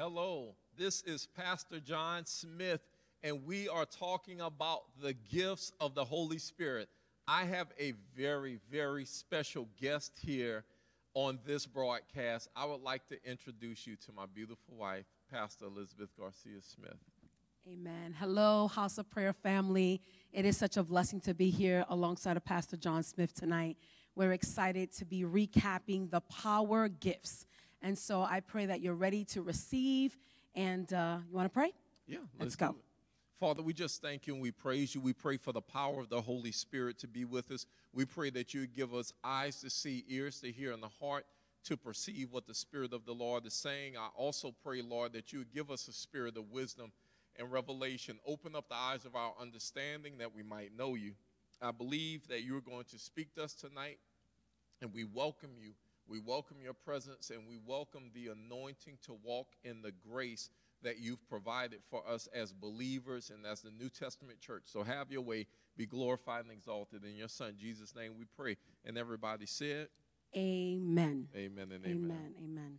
Hello, this is Pastor Jon Smith, and we are talking about the gifts of the Holy Spirit. I have a very, very special guest here on this broadcast. I would like to introduce you to my beautiful wife, Pastor Elizabeth Garcia Smith. Amen. Hello, House of Prayer family. It is such a blessing to be here alongside of Pastor Jon Smith tonight. We're excited to be recapping the power gifts. And so I pray that you're ready to receive. And uh, you want to pray? Yeah, let's, let's go. Father, we just thank you and we praise you. We pray for the power of the Holy Spirit to be with us. We pray that you give us eyes to see, ears to hear, and the heart to perceive what the Spirit of the Lord is saying. I also pray, Lord, that you give us a spirit of wisdom and revelation. Open up the eyes of our understanding that we might know you. I believe that you're going to speak to us tonight, and we welcome you. We welcome your presence, and we welcome the anointing to walk in the grace that you've provided for us as believers and as the New Testament church. So have your way, be glorified and exalted. In your Son, Jesus' name, we pray. And everybody said, Amen. Amen and amen. Amen. Amen.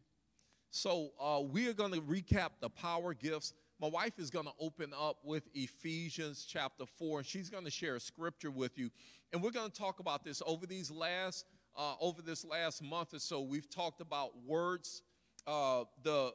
So uh, we are going to recap the power gifts my wife is going to open up with Ephesians chapter 4, and she's going to share a scripture with you. And we're going to talk about this over these last, uh, over this last month or so. We've talked about words, uh, the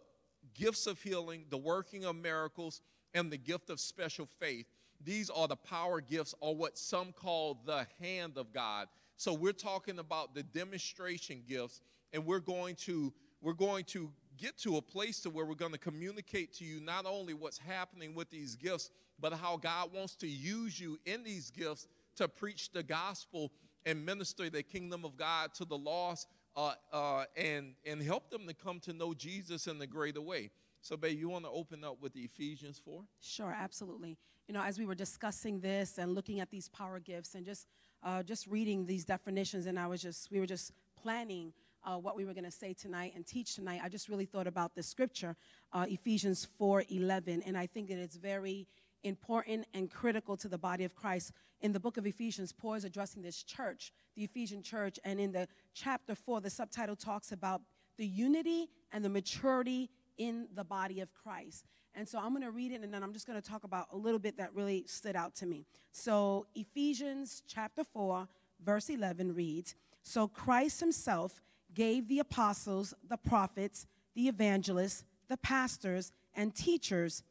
gifts of healing, the working of miracles, and the gift of special faith. These are the power gifts, or what some call the hand of God. So we're talking about the demonstration gifts, and we're going to we're going to get to a place to where we're going to communicate to you not only what's happening with these gifts, but how God wants to use you in these gifts to preach the gospel and minister the kingdom of God to the lost uh, uh, and, and help them to come to know Jesus in the greater way. So, babe, you want to open up with the Ephesians 4? Sure, absolutely. You know, as we were discussing this and looking at these power gifts and just uh, just reading these definitions, and I was just, we were just planning uh, what we were going to say tonight and teach tonight, I just really thought about the scripture, uh, Ephesians 4:11, and I think that it's very important and critical to the body of Christ. In the book of Ephesians, Paul is addressing this church, the Ephesian church, and in the chapter 4, the subtitle talks about the unity and the maturity in the body of Christ. And so I'm going to read it and then I'm just going to talk about a little bit that really stood out to me. So Ephesians chapter 4, verse 11 reads So Christ himself gave the apostles, the prophets, the evangelists, the pastors, and teachers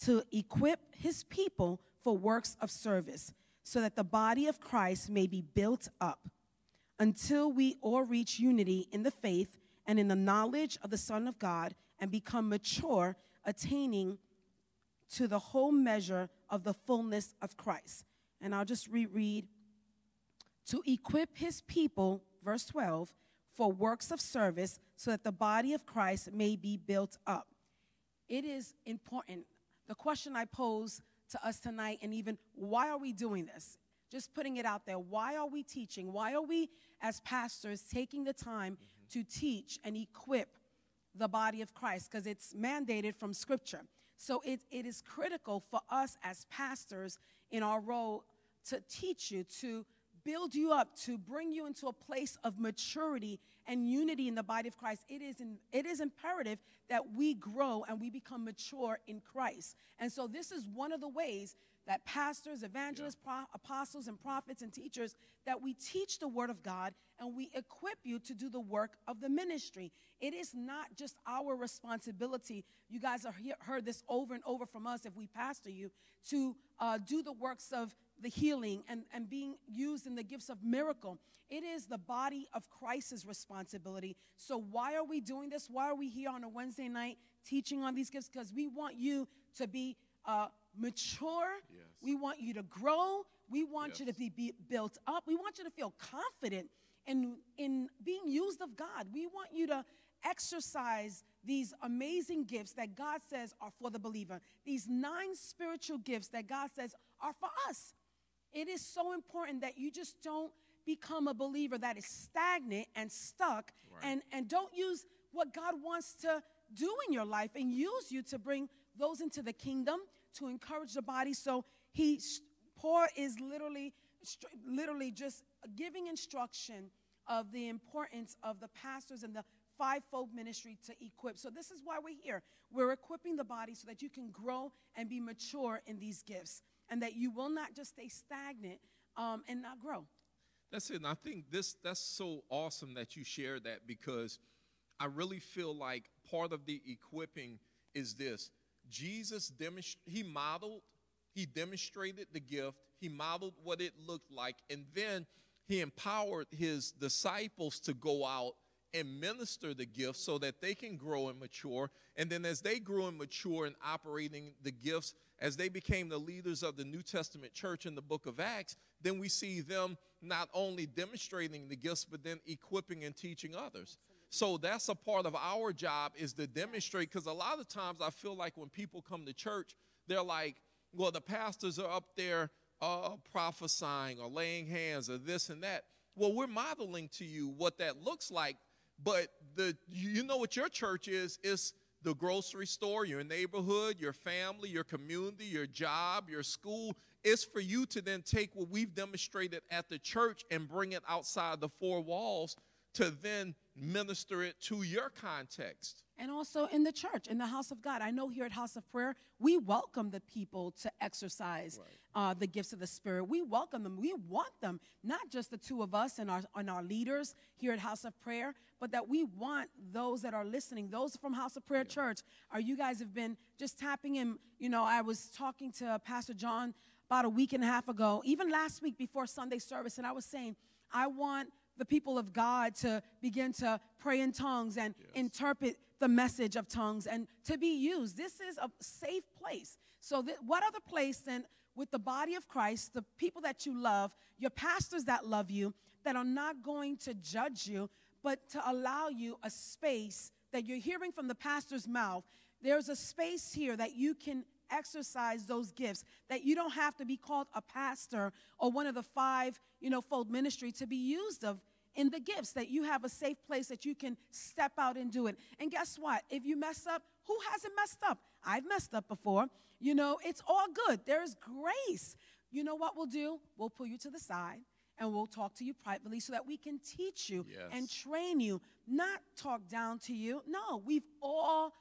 to equip his people for works of service, so that the body of Christ may be built up until we all reach unity in the faith and in the knowledge of the Son of God and become mature, attaining to the whole measure of the fullness of Christ. And I'll just reread to equip his people, verse 12, for works of service so that the body of Christ may be built up. It is important. The question I pose to us tonight, and even why are we doing this? Just putting it out there. Why are we teaching? Why are we, as pastors, taking the time mm-hmm. to teach and equip the body of Christ? Because it's mandated from Scripture. So it, it is critical for us as pastors in our role to teach you, to build you up, to bring you into a place of maturity and unity in the body of Christ, it is, in, it is imperative that we grow and we become mature in Christ. And so, this is one of the ways that pastors, evangelists, yeah. pro- apostles, and prophets and teachers that we teach the word of God and we equip you to do the work of the ministry. It is not just our responsibility. You guys have heard this over and over from us if we pastor you to uh, do the works of the healing and, and being used in the gifts of miracle. It is the body of Christ's responsibility. So, why are we doing this? Why are we here on a Wednesday night teaching on these gifts? Because we want you to be uh, mature. Yes. We want you to grow. We want yes. you to be, be built up. We want you to feel confident in, in being used of God. We want you to exercise these amazing gifts that God says are for the believer. These nine spiritual gifts that God says are for us. It is so important that you just don't become a believer that is stagnant and stuck right. and, and don't use what God wants to do in your life and use you to bring those into the kingdom to encourage the body. So he Paul is literally literally just giving instruction of the importance of the pastors and the fivefold ministry to equip. So this is why we're here. We're equipping the body so that you can grow and be mature in these gifts, and that you will not just stay stagnant um, and not grow. That's it. And I think this that's so awesome that you share that because I really feel like part of the equipping is this. Jesus demonst- he modeled, he demonstrated the gift, he modeled what it looked like, and then he empowered his disciples to go out and minister the gifts so that they can grow and mature. And then as they grew and mature and operating the gifts, as they became the leaders of the New Testament church in the book of Acts, then we see them not only demonstrating the gifts, but then equipping and teaching others. So that's a part of our job is to demonstrate, because a lot of times I feel like when people come to church, they're like, well, the pastors are up there uh, prophesying or laying hands or this and that. Well, we're modeling to you what that looks like, but the you know what your church is is the grocery store, your neighborhood, your family, your community, your job, your school. It's for you to then take what we've demonstrated at the church and bring it outside the four walls to then minister it to your context. And also in the church, in the house of God. I know here at House of Prayer, we welcome the people to exercise right. uh, the gifts of the Spirit. We welcome them. We want them, not just the two of us and our, and our leaders here at House of Prayer, but that we want those that are listening, those from House of Prayer yeah. Church. Are you guys have been just tapping in? You know, I was talking to Pastor Jon about a week and a half ago, even last week before Sunday service, and I was saying, I want the people of God to begin to pray in tongues and yes. interpret the message of tongues and to be used. This is a safe place. So, what other place than with the body of Christ, the people that you love, your pastors that love you, that are not going to judge you, but to allow you a space that you're hearing from the pastor's mouth. There's a space here that you can exercise those gifts that you don't have to be called a pastor or one of the five you know fold ministry to be used of in the gifts that you have a safe place that you can step out and do it. And guess what? If you mess up who hasn't messed up? I've messed up before. You know it's all good. There's grace. You know what we'll do? We'll pull you to the side and we'll talk to you privately so that we can teach you yes. and train you not talk down to you no we've all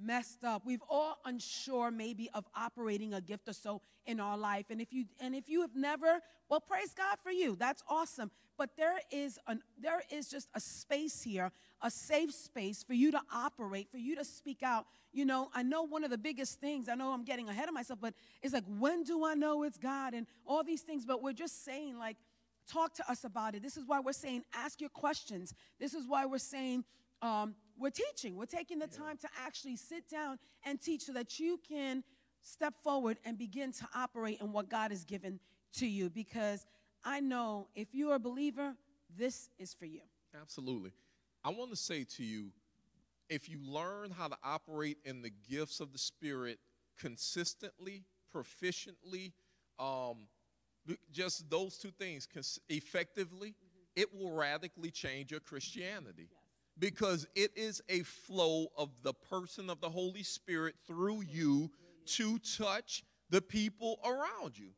messed up. We've all unsure maybe of operating a gift or so in our life. And if you and if you have never, well praise God for you. That's awesome. But there is an there is just a space here, a safe space for you to operate, for you to speak out. You know, I know one of the biggest things, I know I'm getting ahead of myself, but it's like when do I know it's God and all these things, but we're just saying like talk to us about it. This is why we're saying ask your questions. This is why we're saying um, we're teaching. We're taking the time to actually sit down and teach so that you can step forward and begin to operate in what God has given to you. Because I know if you're a believer, this is for you. Absolutely. I want to say to you if you learn how to operate in the gifts of the Spirit consistently, proficiently, um, just those two things effectively, mm-hmm. it will radically change your Christianity because it is a flow of the person of the Holy Spirit through you to touch the people around you.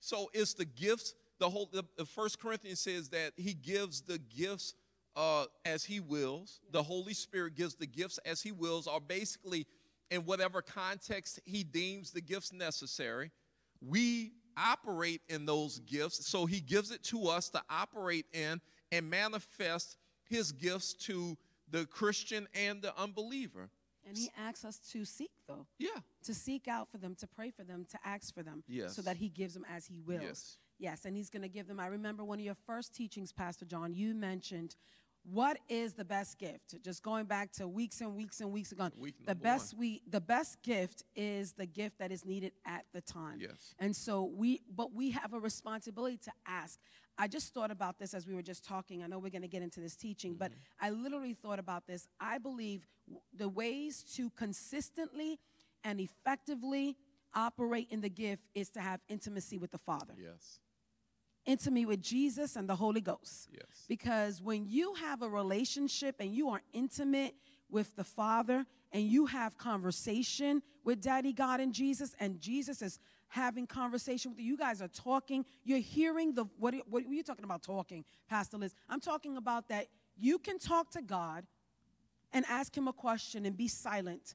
So it's the gifts. The whole the, the First Corinthians says that he gives the gifts uh, as he wills. The Holy Spirit gives the gifts as he wills, or basically in whatever context he deems the gifts necessary. We operate in those gifts, so he gives it to us to operate in and manifest his gifts to the Christian and the unbeliever. And he asks us to seek, though. Yeah. To seek out for them, to pray for them, to ask for them. Yes. So that he gives them as he wills. Yes. Yes, and he's going to give them. I remember one of your first teachings, Pastor Jon, you mentioned what is the best gift? Just going back to weeks and weeks and weeks ago. Week the best one. we the best gift is the gift that is needed at the time. Yes. And so we but we have a responsibility to ask. I just thought about this as we were just talking. I know we're going to get into this teaching, mm-hmm. but I literally thought about this. I believe the ways to consistently and effectively operate in the gift is to have intimacy with the Father. Yes. Intimacy with Jesus and the Holy Ghost. Yes. Because when you have a relationship and you are intimate with the Father and you have conversation with Daddy God and Jesus, and Jesus is having conversation with you. You guys are talking. You're hearing the what? What are you talking about? Talking, Pastor Liz. I'm talking about that. You can talk to God and ask him a question and be silent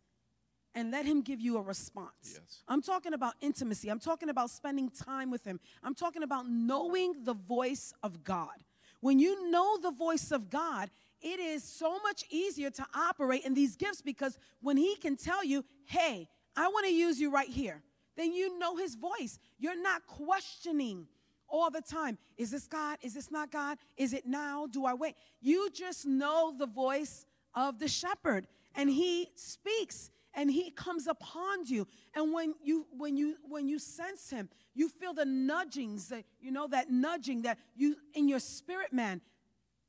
and let him give you a response. Yes. I'm talking about intimacy. I'm talking about spending time with him. I'm talking about knowing the voice of God. When you know the voice of God, it is so much easier to operate in these gifts because when he can tell you, hey, I want to use you right here, then you know his voice. You're not questioning all the time is this God? Is this not God? Is it now? Do I wait? You just know the voice of the shepherd and he speaks and he comes upon you. And when you when you when you sense him you feel the nudgings that you know that nudging that you in your spirit man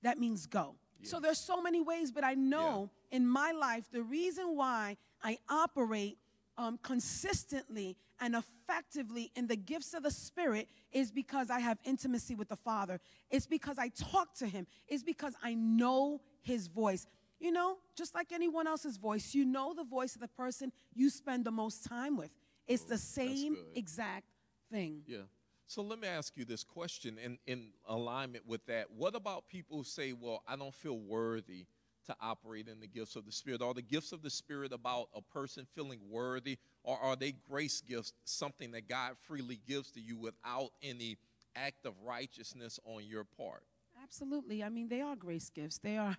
that means go. So there's so many ways but i know in my life the reason why i operate um, consistently and effectively in the gifts of the spirit is because i have intimacy with the father. It's because i talk to him. It's because i know his voice you know, just like anyone else's voice, you know the voice of the person you spend the most time with. It's the oh, same exact thing. Yeah. So let me ask you this question in, in alignment with that. What about people who say, well, I don't feel worthy to operate in the gifts of the Spirit? Are the gifts of the Spirit about a person feeling worthy, or are they grace gifts, something that God freely gives to you without any act of righteousness on your part? Absolutely. I mean, they are grace gifts. They are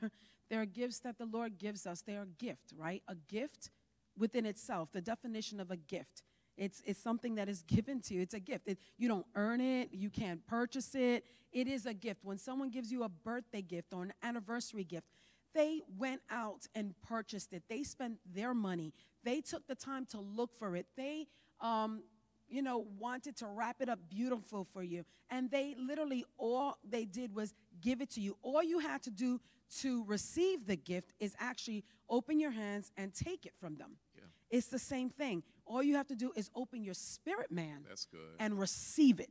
they are gifts that the Lord gives us. They are a gift, right? A gift within itself. The definition of a gift. It's, it's something that is given to you. It's a gift. It, you don't earn it. You can't purchase it. It is a gift. When someone gives you a birthday gift or an anniversary gift, they went out and purchased it. They spent their money. They took the time to look for it. They, um, you know, wanted to wrap it up beautiful for you. And they literally, all they did was give it to you. All you had to do to receive the gift is actually open your hands and take it from them. Yeah. It's the same thing. All you have to do is open your spirit man That's good. and receive it.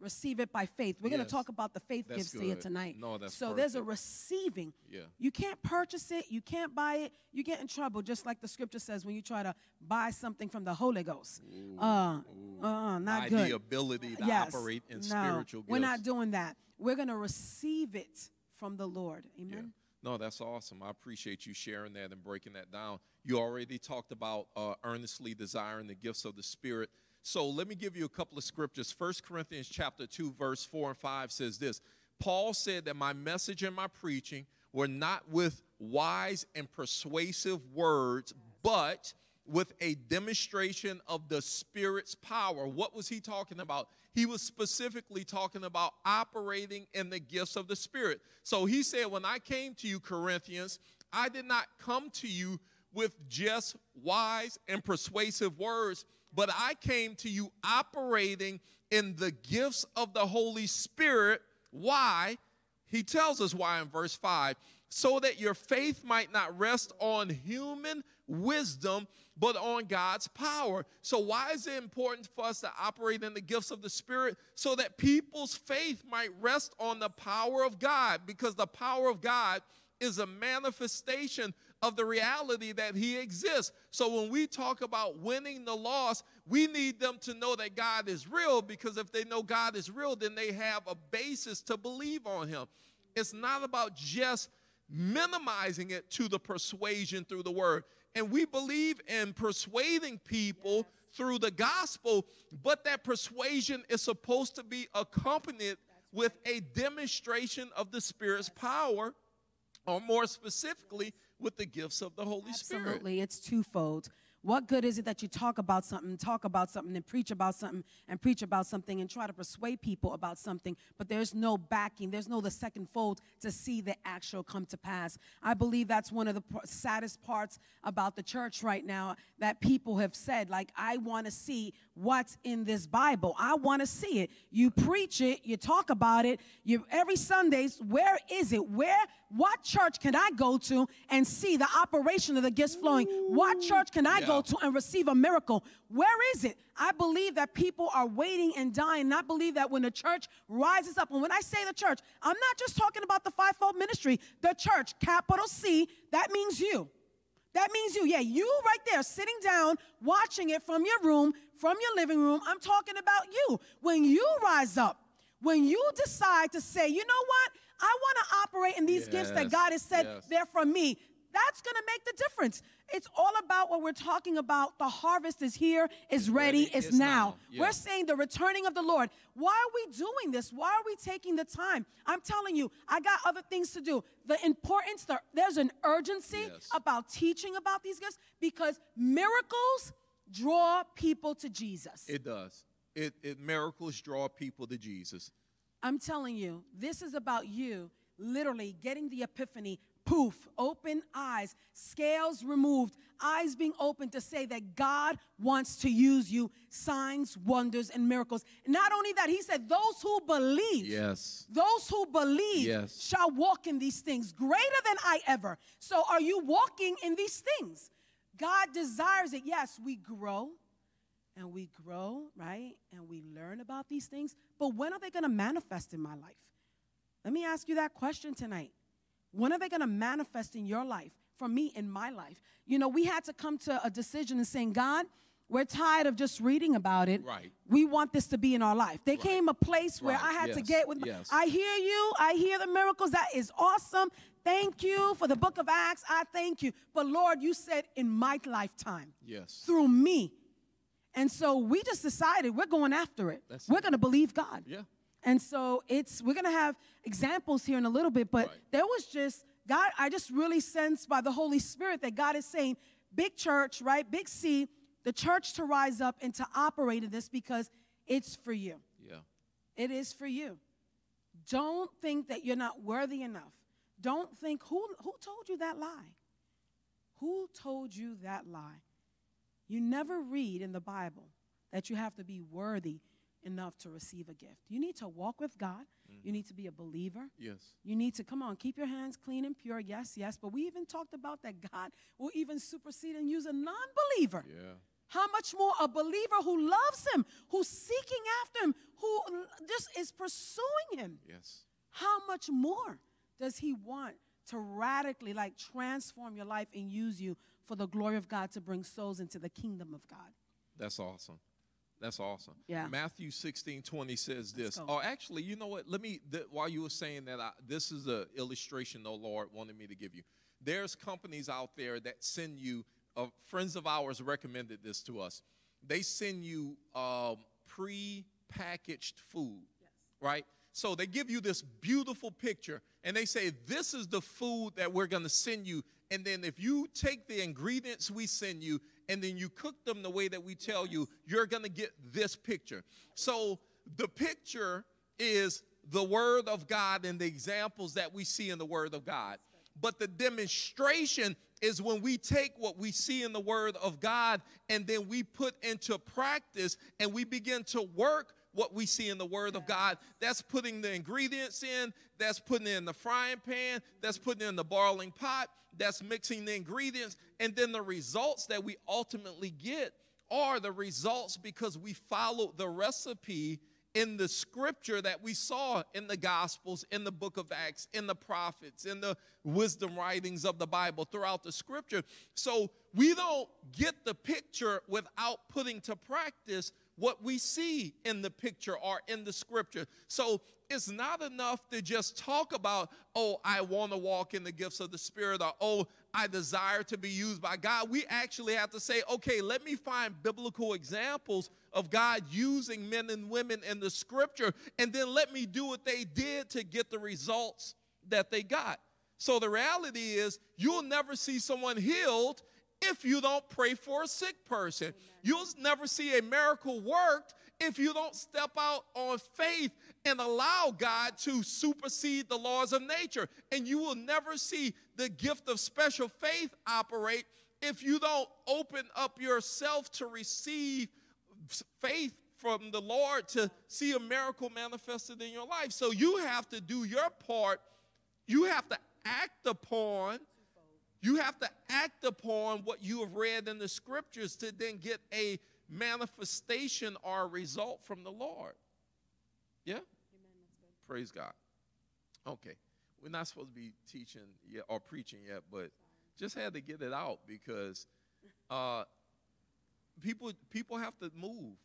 Receive it by faith. We're going to talk about the faith That's gifts here tonight. No, that's so there's a receiving. Yeah. You can't purchase it. You can't buy it. You get in trouble, just like the scripture says when you try to buy something from the Holy Ghost. uh, uh, not By good. the ability to yes. operate in no, spiritual gifts. We're not doing that. We're going to receive it from the Lord. Yeah. Amen. No, that's awesome. I appreciate you sharing that and breaking that down. You already talked about uh, earnestly desiring the gifts of the Spirit. So let me give you a couple of scriptures. 1 Corinthians chapter 2, verse 4 and 5 says this. Paul said that my message and my preaching were not with wise and persuasive words, but with a demonstration of the Spirit's power. What was he talking about? He was specifically talking about operating in the gifts of the Spirit. So he said, When I came to you, Corinthians, I did not come to you with just wise and persuasive words, but I came to you operating in the gifts of the Holy Spirit. Why? He tells us why in verse 5 so that your faith might not rest on human wisdom, but on God's power. So, why is it important for us to operate in the gifts of the Spirit? So that people's faith might rest on the power of God, because the power of God is a manifestation of the reality that He exists. So, when we talk about winning the lost, we need them to know that God is real, because if they know God is real, then they have a basis to believe on Him. It's not about just minimizing it to the persuasion through the word. And we believe in persuading people through the gospel, but that persuasion is supposed to be accompanied with a demonstration of the Spirit's power, or more specifically, with the gifts of the Holy Spirit. Absolutely. It's twofold. What good is it that you talk about something, talk about something, and preach about something, and preach about something, and try to persuade people about something, but there's no backing, there's no the second fold to see the actual come to pass. I believe that's one of the saddest parts about the church right now that people have said, like, I want to see what's in this Bible. I want to see it. You preach it, you talk about it, you every Sundays, where is it? Where what church can I go to and see the operation of the gifts flowing? What church can I go to and receive a miracle? Where is it? I believe that people are waiting and dying. And I believe that when the church rises up, and when I say the church, I'm not just talking about the fivefold ministry, the church, capital C, that means you. That means you. Yeah, you right there sitting down, watching it from your room, from your living room. I'm talking about you. When you rise up, when you decide to say, you know what? I want to operate in these gifts that God has said yes. they're from me. That's going to make the difference. It's all about what we're talking about. The harvest is here, is ready, ready, is now. now. Yeah. We're saying the returning of the Lord. Why are we doing this? Why are we taking the time? I'm telling you, I got other things to do. The importance, the, there's an urgency Yes. about teaching about these gifts because miracles draw people to Jesus. It does. It, it miracles draw people to Jesus. I'm telling you, this is about you literally getting the epiphany. Poof, open eyes, scales removed, eyes being opened to say that God wants to use you, signs, wonders, and miracles. Not only that, he said, Those who believe, Yes. those who believe Yes. shall walk in these things greater than I ever. So, are you walking in these things? God desires it. Yes, we grow and we grow, right? And we learn about these things. But when are they going to manifest in my life? Let me ask you that question tonight. When are they going to manifest in your life? For me, in my life. You know, we had to come to a decision and saying, God, we're tired of just reading about it. Right. We want this to be in our life. There Right. came a place where Right. I had to get with my, Yes. I hear you. I hear the miracles. That is awesome. Thank you for the book of Acts. I thank you. But Lord, you said in my lifetime Yes. through me. And so we just decided we're going after it. That's we're going to believe God. Yeah. And so it's we're going to have examples here in a little bit, but Right. there was just God I just really sensed by the Holy Spirit that God is saying big church, right? Big C, the church to rise up and to operate in this because it's for you. Yeah. It is for you. Don't think that you're not worthy enough. Don't think who who told you that lie? Who told you that lie? You never read in the Bible that you have to be worthy enough to receive a gift. You need to walk with God. You mm-hmm. need to be a believer. Yes. You need to come on, keep your hands clean and pure. Yes, yes. But we even talked about that God will even supersede and use a non believer. Yeah. How much more a believer who loves him, who's seeking after him, who just is pursuing him? Yes. How much more does he want to radically like transform your life and use you for the glory of God to bring souls into the kingdom of God? That's awesome. That's awesome. Yeah. Matthew 16, 20 says this. Oh, actually, you know what? Let me, th- while you were saying that, I, this is an illustration the Lord wanted me to give you. There's companies out there that send you, uh, friends of ours recommended this to us. They send you um, pre packaged food, right? So they give you this beautiful picture and they say, This is the food that we're going to send you. And then if you take the ingredients we send you and then you cook them the way that we tell you, you're going to get this picture. So the picture is the Word of God and the examples that we see in the Word of God. But the demonstration is when we take what we see in the Word of God and then we put into practice and we begin to work what we see in the Word of God. That's putting the ingredients in, that's putting it in the frying pan, that's putting it in the boiling pot, that's mixing the ingredients, and then the results that we ultimately get are the results because we followed the recipe in the scripture that we saw in the Gospels, in the book of Acts, in the prophets, in the wisdom writings of the Bible, throughout the scripture. So we don't get the picture without putting to practice what we see in the picture or in the scripture. So it's not enough to just talk about, oh, I want to walk in the gifts of the Spirit, or oh, I desire to be used by God. We actually have to say, okay, let me find biblical examples of God using men and women in the scripture, and then let me do what they did to get the results that they got. So the reality is, you'll never see someone healed if you don't pray for a sick person. You'll never see a miracle worked if you don't step out on faith and allow God to supersede the laws of nature. And you will never see the gift of special faith operate if you don't open up yourself to receive faith from the Lord to see a miracle manifested in your life. So you have to do your part. You have to act upon you have to act upon what you have read in the scriptures to then get a manifestation or a result from the Lord. Yeah? Praise God. Okay. We're not supposed to be teaching yet or preaching yet, but just had to get it out because uh, people people have to move.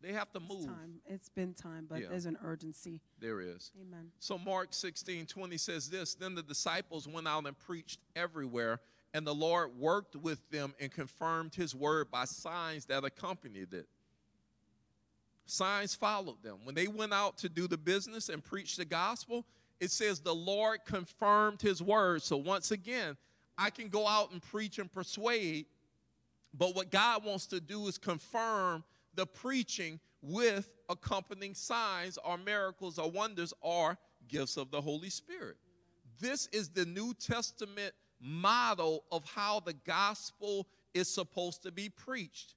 They have to It's move. time. It's been time, but Yeah. there's an urgency. There is. Amen. So Mark 16, 20 says this Then the disciples went out and preached everywhere, and the Lord worked with them and confirmed his word by signs that accompanied it. Signs followed them. When they went out to do the business and preach the gospel, it says the Lord confirmed his word. So once again, I can go out and preach and persuade, but what God wants to do is confirm the preaching with accompanying signs or miracles or wonders or gifts of the Holy Spirit. This is the New Testament model of how the gospel is supposed to be preached.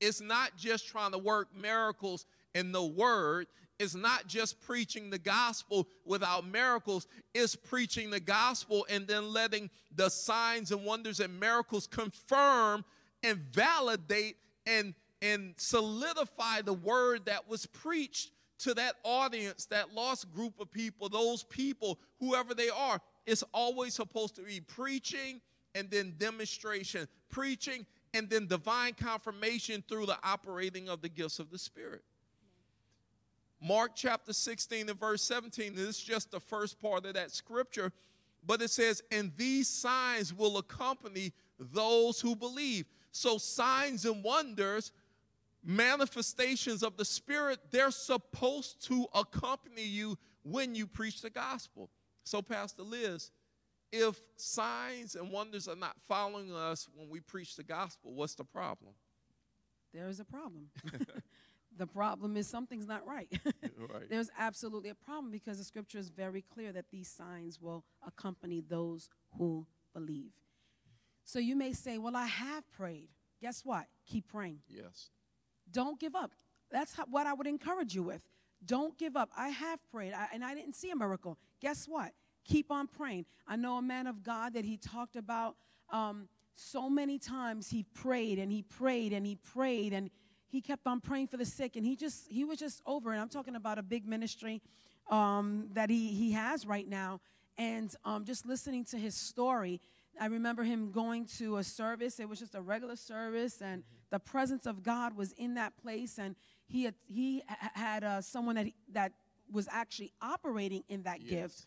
It's not just trying to work miracles in the word. It's not just preaching the gospel without miracles. It's preaching the gospel and then letting the signs and wonders and miracles confirm and validate and, and solidify the word that was preached to that audience, that lost group of people, those people, whoever they are. It's always supposed to be preaching and then demonstration, preaching and then divine confirmation through the operating of the gifts of the Spirit. Mark chapter 16 and verse 17, this is just the first part of that scripture, but it says, And these signs will accompany those who believe. So, signs and wonders, manifestations of the Spirit, they're supposed to accompany you when you preach the gospel. So, Pastor Liz, if signs and wonders are not following us when we preach the gospel, what's the problem? There is a problem. the problem is something's not right. Right. There's absolutely a problem because the scripture is very clear that these signs will accompany those who believe. So you may say, Well, I have prayed. Guess what? Keep praying. Yes. Don't give up. That's how, what I would encourage you with. Don't give up. I have prayed I, and I didn't see a miracle. Guess what? Keep on praying. I know a man of God that he talked about um, so many times he prayed and he prayed and he prayed and he kept on praying for the sick and he just he was just over and I'm talking about a big ministry um, that he he has right now and um, just listening to his story. I remember him going to a service. It was just a regular service, and the presence of God was in that place. And he had, he had uh, someone that he, that was actually operating in that Yes. gift,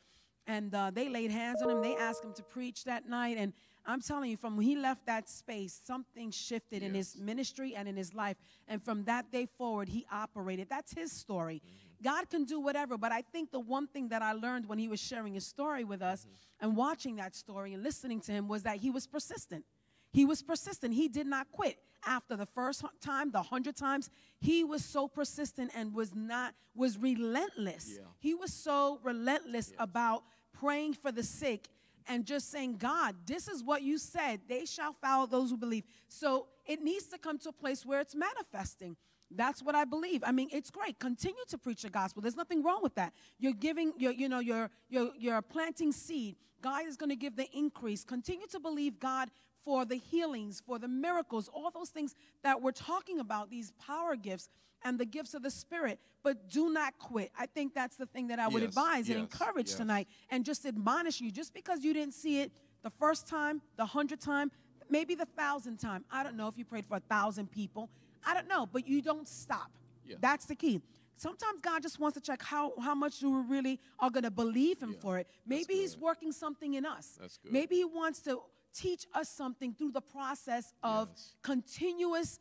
and uh, they laid hands on him. They asked him to preach that night, and I'm telling you, from when he left that space, something shifted in his ministry and in his life. And from that day forward, he operated. That's his story. Mm-hmm. God can do whatever, but I think the one thing that I learned when he was sharing his story with us Mm-hmm. and watching that story and listening to him was that he was persistent. He was persistent. He did not quit. After the first time, the hundred times, he was so persistent and was not, was relentless. Yeah. He was so relentless about praying for the sick and just saying, God, this is what you said. They shall follow those who believe. So it needs to come to a place where it's manifesting. That's what I believe. I mean, it's great. Continue to preach the gospel. There's nothing wrong with that. You're giving, you're, you know, you're, you're, you're planting seed. God is going to give the increase. Continue to believe God for the healings, for the miracles, all those things that we're talking about, these power gifts and the gifts of the Spirit. But do not quit. I think that's the thing that I would Yes, advise and yes, encourage yes. tonight and just admonish you. Just because you didn't see it the first time, the hundredth time, maybe the thousandth time. I don't know if you prayed for a thousand people. I don't know, but you don't stop. Yeah. That's the key. Sometimes God just wants to check how, how much you really are going to believe Him Yeah, for it. Maybe He's working something in us. That's good. Maybe He wants to teach us something through the process of Yes. continuous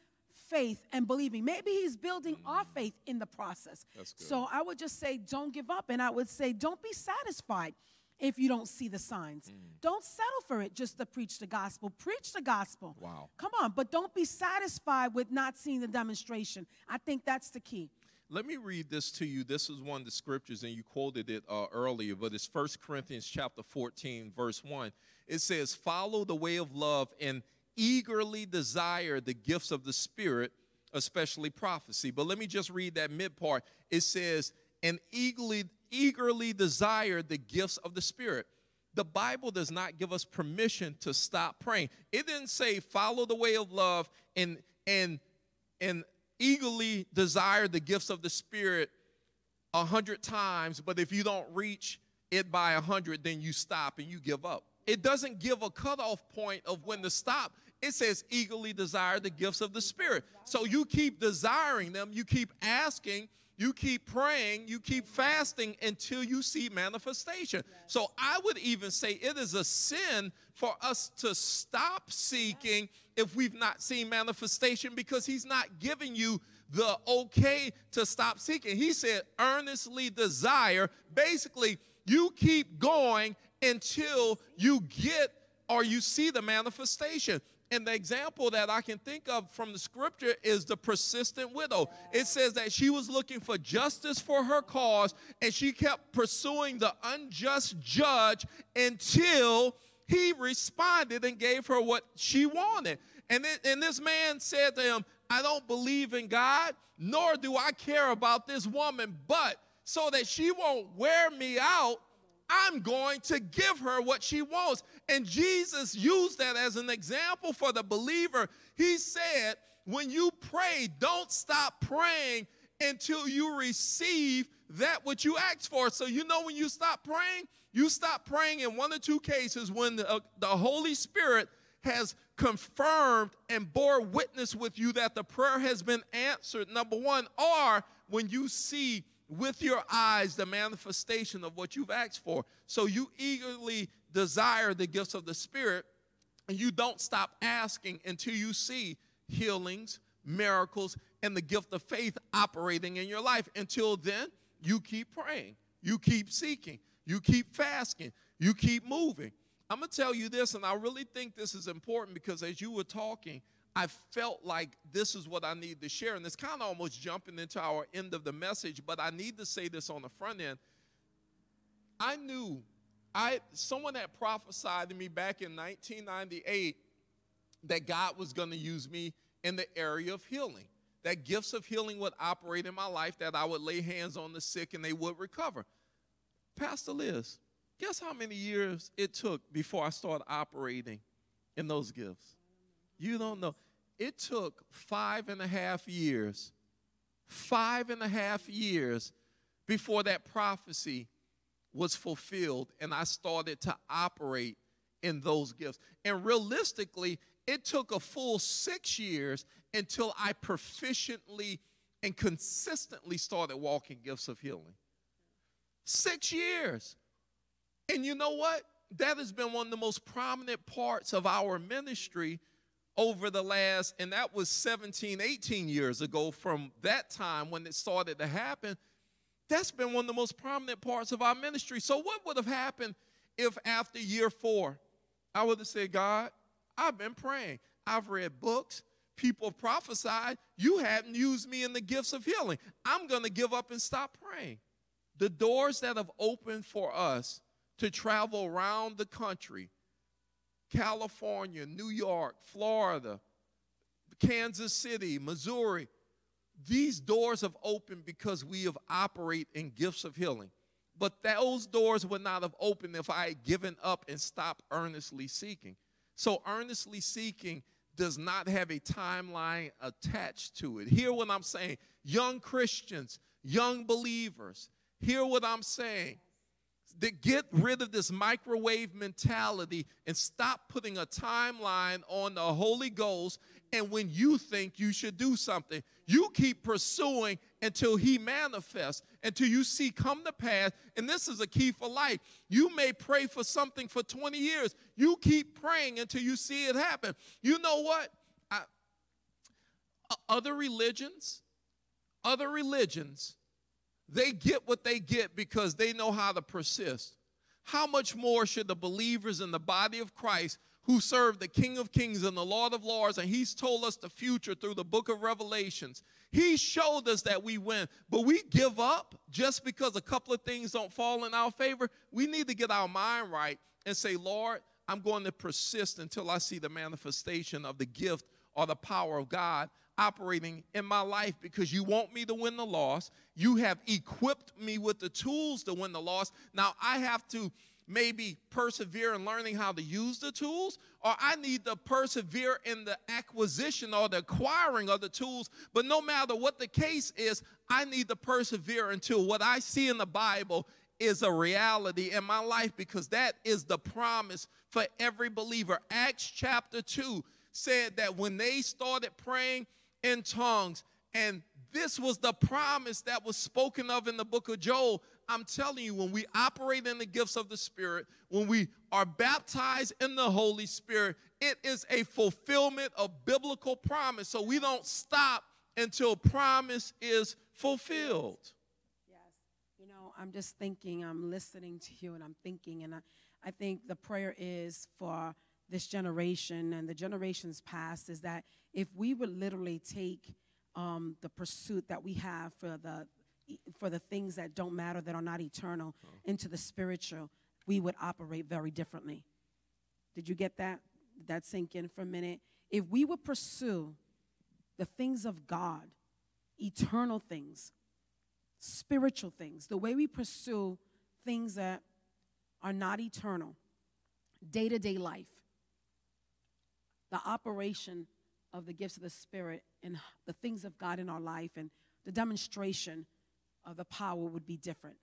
faith and believing. Maybe He's building our faith in the process. Mm. So I would just say, don't give up. And I would say, don't be satisfied if you don't see the signs. Mm. Don't settle for it just to preach the gospel. Preach the gospel. Wow. Come on, but don't be satisfied with not seeing the demonstration. I think that's the key. Let me read this to you. This is one of the scriptures, and you quoted it uh, earlier, but it's 1 Corinthians chapter 14, verse 1. It says, Follow the way of love and eagerly desire the gifts of the Spirit, especially prophecy. But let me just read that mid part. It says, And eagerly, eagerly desire the gifts of the Spirit. The Bible does not give us permission to stop praying. It didn't say follow the way of love and and and eagerly desire the gifts of the Spirit a hundred times, but if you don't reach it by a hundred, then you stop and you give up. It doesn't give a cutoff point of when to stop. It says eagerly desire the gifts of the Spirit. So you keep desiring them, you keep asking, you keep praying, you keep fasting until you see manifestation. So I would even say it is a sin for us to stop seeking if we've not seen manifestation because he's not giving you the okay to stop seeking. He said, earnestly desire. Basically, you keep going until you get or you see the manifestation. And the example that I can think of from the scripture is the persistent widow. It says that she was looking for justice for her cause and she kept pursuing the unjust judge until he responded and gave her what she wanted. And, it, and this man said to him, I don't believe in God, nor do I care about this woman, but so that she won't wear me out, I'm going to give her what she wants. And Jesus used that as an example for the believer. He said, when you pray, don't stop praying until you receive that which you asked for. So, you know, when you stop praying, you stop praying in one or two cases when the, uh, the Holy Spirit has confirmed and bore witness with you that the prayer has been answered, number one, or when you see with your eyes the manifestation of what you've asked for. So you eagerly desire the gifts of the Spirit, and you don't stop asking until you see healings, miracles, and the gift of faith operating in your life. Until then, you keep praying, you keep seeking, you keep fasting, you keep moving. I'm going to tell you this, and I really think this is important because as you were talking, I felt like this is what I need to share. And it's kind of almost jumping into our end of the message, but I need to say this on the front end. I knew I someone that prophesied to me back in 1998 that God was going to use me in the area of healing. That gifts of healing would operate in my life, that I would lay hands on the sick and they would recover. Pastor Liz, guess how many years it took before I started operating in those gifts? You don't know it took five and a half years, five and a half years before that prophecy was fulfilled and I started to operate in those gifts. And realistically, it took a full six years until I proficiently and consistently started walking gifts of healing. Six years. And you know what? That has been one of the most prominent parts of our ministry over the last, and that was 17, 18 years ago from that time when it started to happen. That's been one of the most prominent parts of our ministry. So, what would have happened if after year four, I would have said, God, I've been praying, I've read books, people prophesied, you hadn't used me in the gifts of healing. I'm going to give up and stop praying. The doors that have opened for us to travel around the country California, New York, Florida, Kansas City, Missouri. These doors have opened because we have operate in gifts of healing. But those doors would not have opened if I had given up and stopped earnestly seeking. So earnestly seeking does not have a timeline attached to it. Hear what I'm saying. Young Christians, young believers, hear what I'm saying that get rid of this microwave mentality and stop putting a timeline on the Holy Ghost. And when you think you should do something, you keep pursuing until He manifests, until you see come to pass. And this is a key for life. You may pray for something for 20 years, you keep praying until you see it happen. You know what? I, other religions, other religions they get what they get because they know how to persist. How much more should the believers in the body of Christ who serve the King of Kings and the Lord of Lords, and He's told us the future through the book of Revelations. He showed us that we win, but we give up just because a couple of things don't fall in our favor. We need to get our mind right and say, Lord, I'm going to persist until I see the manifestation of the gift or the power of God operating in my life because you want me to win the loss. You have equipped me with the tools to win the loss. Now I have to maybe persevere in learning how to use the tools, or I need to persevere in the acquisition or the acquiring of the tools. But no matter what the case is, I need to persevere until what I see in the Bible is a reality in my life because that is the promise for every believer. Acts chapter 2 said that when they started praying in tongues, and this was the promise that was spoken of in the book of Joel. I'm telling you, when we operate in the gifts of the Spirit, when we are baptized in the Holy Spirit, it is a fulfillment of biblical promise. So we don't stop until promise is fulfilled. Yes. You know, I'm just thinking, I'm listening to you and I'm thinking, and I, I think the prayer is for this generation and the generations past is that if we would literally take um, the pursuit that we have for the for the things that don't matter that are not eternal oh. into the spiritual we would operate very differently. Did you get that? Did that sink in for a minute? If we would pursue the things of god eternal things spiritual things the way we pursue things that are not eternal day-to-day life the operation of the gifts of the Spirit and the things of God in our life and the demonstration of the power would be different.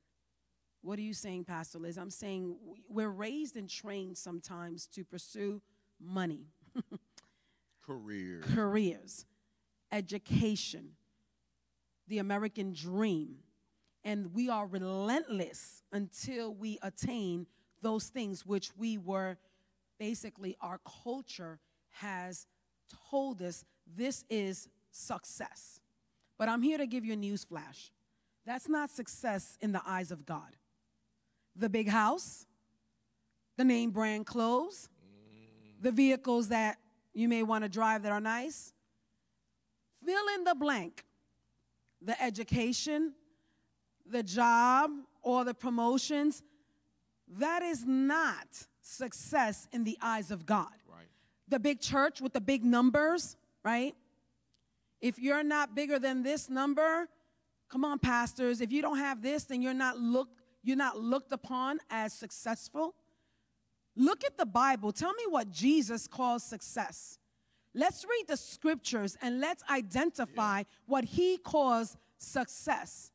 What are you saying, Pastor Liz? I'm saying we're raised and trained sometimes to pursue money, careers, careers, education, the American dream, and we are relentless until we attain those things which we were basically our culture has told us this is success. But I'm here to give you a news flash. That's not success in the eyes of God. The big house, the name brand clothes, the vehicles that you may want to drive that are nice. Fill in the blank. The education, the job, or the promotions. That is not success in the eyes of God the big church with the big numbers, right? If you're not bigger than this number, come on, pastors, if you don't have this, then you're not looked you're not looked upon as successful. Look at the Bible. Tell me what Jesus calls success. Let's read the scriptures and let's identify yeah. what he calls success.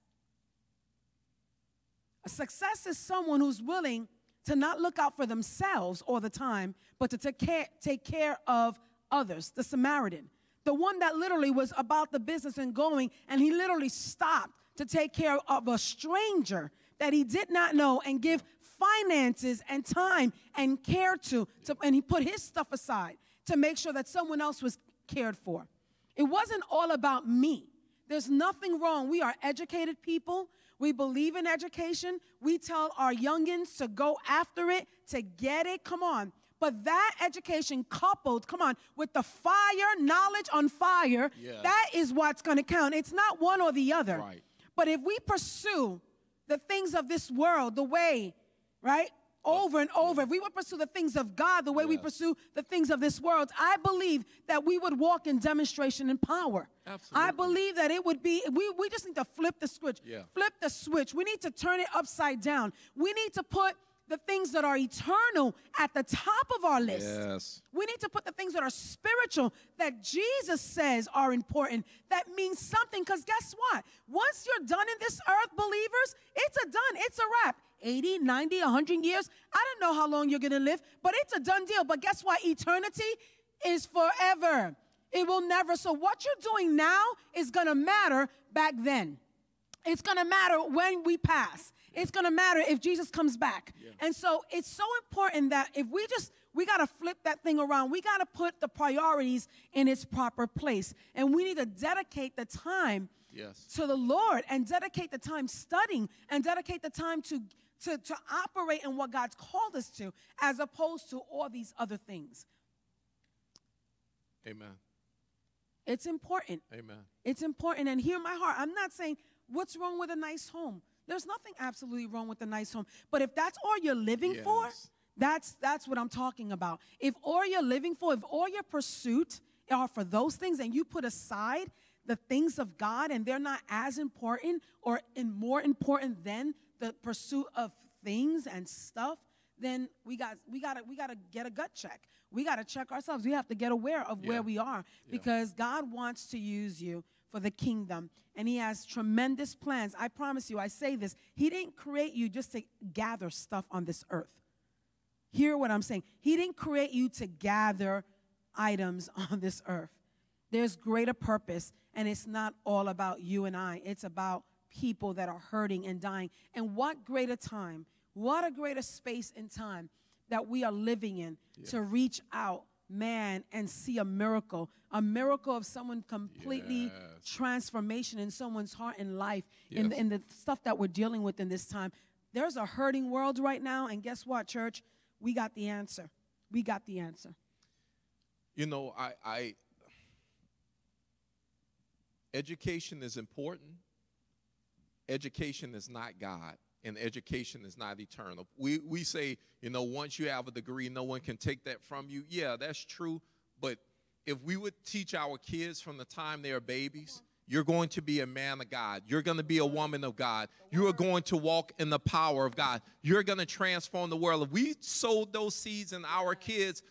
A success is someone who's willing to not look out for themselves all the time, but to take care, take care of others. The Samaritan, the one that literally was about the business and going, and he literally stopped to take care of a stranger that he did not know and give finances and time and care to, to and he put his stuff aside to make sure that someone else was cared for. It wasn't all about me. There's nothing wrong. We are educated people. We believe in education. We tell our youngins to go after it, to get it. Come on. But that education coupled, come on, with the fire, knowledge on fire, yeah. that is what's going to count. It's not one or the other. Right. But if we pursue the things of this world the way, right, over and over, if we would pursue the things of God the way yes. we pursue the things of this world, I believe that we would walk in demonstration and power. Absolutely. I believe that it would be, we, we just need to flip the switch. Yeah. Flip the switch. We need to turn it upside down. We need to put the things that are eternal at the top of our list. Yes. We need to put the things that are spiritual that Jesus says are important. That means something because guess what? Once you're done in this earth, believers, it's a done, it's a wrap. 80, 90, 100 years. I don't know how long you're going to live, but it's a done deal. But guess what? Eternity is forever. It will never. So, what you're doing now is going to matter back then. It's going to matter when we pass. It's going to matter if Jesus comes back. Yeah. And so, it's so important that if we just we got to flip that thing around. We got to put the priorities in its proper place. And we need to dedicate the time yes. to the Lord and dedicate the time studying and dedicate the time to to, to operate in what God's called us to, as opposed to all these other things. Amen. It's important. Amen. It's important. And hear my heart. I'm not saying what's wrong with a nice home. There's nothing absolutely wrong with a nice home. But if that's all you're living yes. for, that's that's what I'm talking about. If all you're living for, if all your pursuit are for those things and you put aside the things of God and they're not as important or in more important than the pursuit of things and stuff, then we got we got we got to get a gut check. We got to check ourselves. We have to get aware of yeah. where we are because yeah. God wants to use you for the kingdom and he has tremendous plans. I promise you, I say this, he didn't create you just to gather stuff on this earth. Hear what I'm saying. He didn't create you to gather items on this earth. There's greater purpose, and it's not all about you and I. It's about people that are hurting and dying. And what greater time, what a greater space and time that we are living in yes. to reach out, man, and see a miracle, a miracle of someone completely yes. transformation in someone's heart and life, yes. in, in the stuff that we're dealing with in this time. There's a hurting world right now, and guess what, church? We got the answer. We got the answer. You know, I, I education is important. Education is not God, and education is not eternal. We, we say, you know, once you have a degree, no one can take that from you. Yeah, that's true. But if we would teach our kids from the time they are babies, you're going to be a man of God. You're going to be a woman of God. You are going to walk in the power of God. You're going to transform the world. If we sowed those seeds in our kids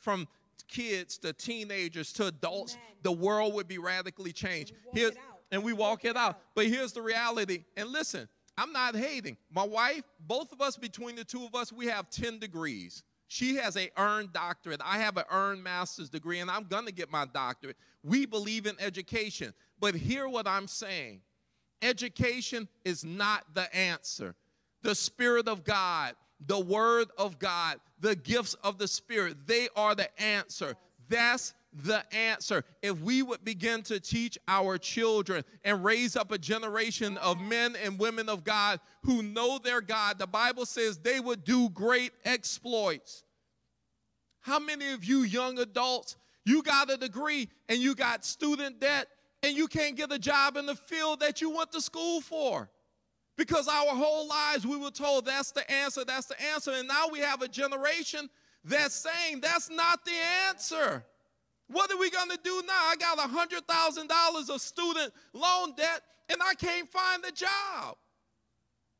from kids to teenagers to adults, Amen. the world would be radically changed. Here, and we walk it out. But here's the reality. And listen, I'm not hating. My wife, both of us, between the two of us, we have 10 degrees. She has a earned doctorate. I have an earned master's degree, and I'm going to get my doctorate. We believe in education. But hear what I'm saying education is not the answer. The Spirit of God, the Word of God, the gifts of the Spirit, they are the answer. That's the answer. If we would begin to teach our children and raise up a generation of men and women of God who know their God, the Bible says they would do great exploits. How many of you young adults, you got a degree and you got student debt and you can't get a job in the field that you went to school for? Because our whole lives we were told that's the answer, that's the answer. And now we have a generation that's saying that's not the answer. What are we going to do now? I got $100,000 of student loan debt and I can't find a job.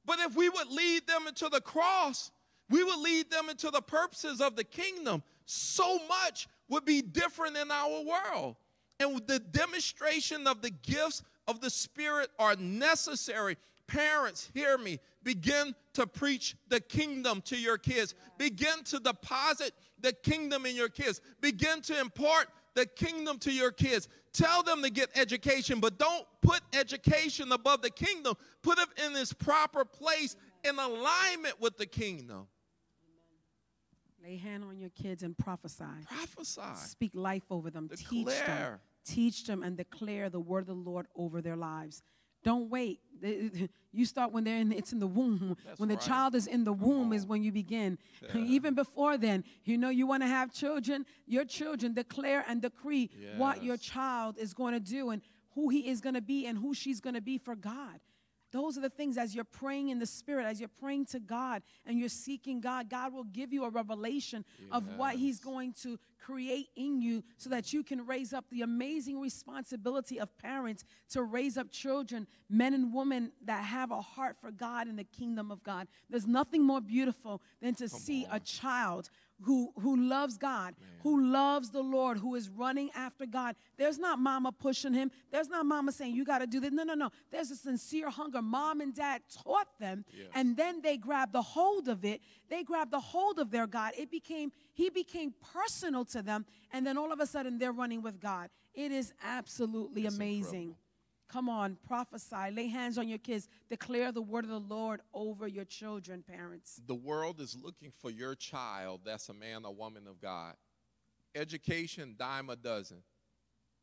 But if we would lead them into the cross, we would lead them into the purposes of the kingdom. So much would be different in our world. And the demonstration of the gifts of the Spirit are necessary. Parents, hear me. Begin to preach the kingdom to your kids. Begin to deposit the kingdom in your kids. Begin to impart the kingdom to your kids. Tell them to get education, but don't put education above the kingdom. Put it in its proper place in alignment with the kingdom. Lay hand on your kids and prophesy. Prophesy. Speak life over them. Declare. Teach them. Teach them and declare the word of the Lord over their lives. Don't wait. You start when they're in, it's in the womb. That's when the right. child is in the womb is when you begin. Yeah. Even before then, you know, you want to have children, your children declare and decree yes. what your child is going to do and who he is going to be and who she's going to be for God. Those are the things as you're praying in the Spirit, as you're praying to God and you're seeking God, God will give you a revelation yes. of what He's going to create in you so that you can raise up the amazing responsibility of parents to raise up children, men and women that have a heart for God and the kingdom of God. There's nothing more beautiful than to Come see on. a child who, who loves God, Man. who loves the Lord, who is running after God. There's not mama pushing him. There's not mama saying, you got to do this. No, no, no. There's a sincere hunger. Mom and dad taught them, yes. and then they grabbed the hold of it. They grabbed the hold of their God. It became, he became personal to them, and then all of a sudden they're running with God. It is absolutely amazing. Incredible. Come on, prophesy. Lay hands on your kids. Declare the word of the Lord over your children, parents. The world is looking for your child that's a man or woman of God. Education, dime a dozen.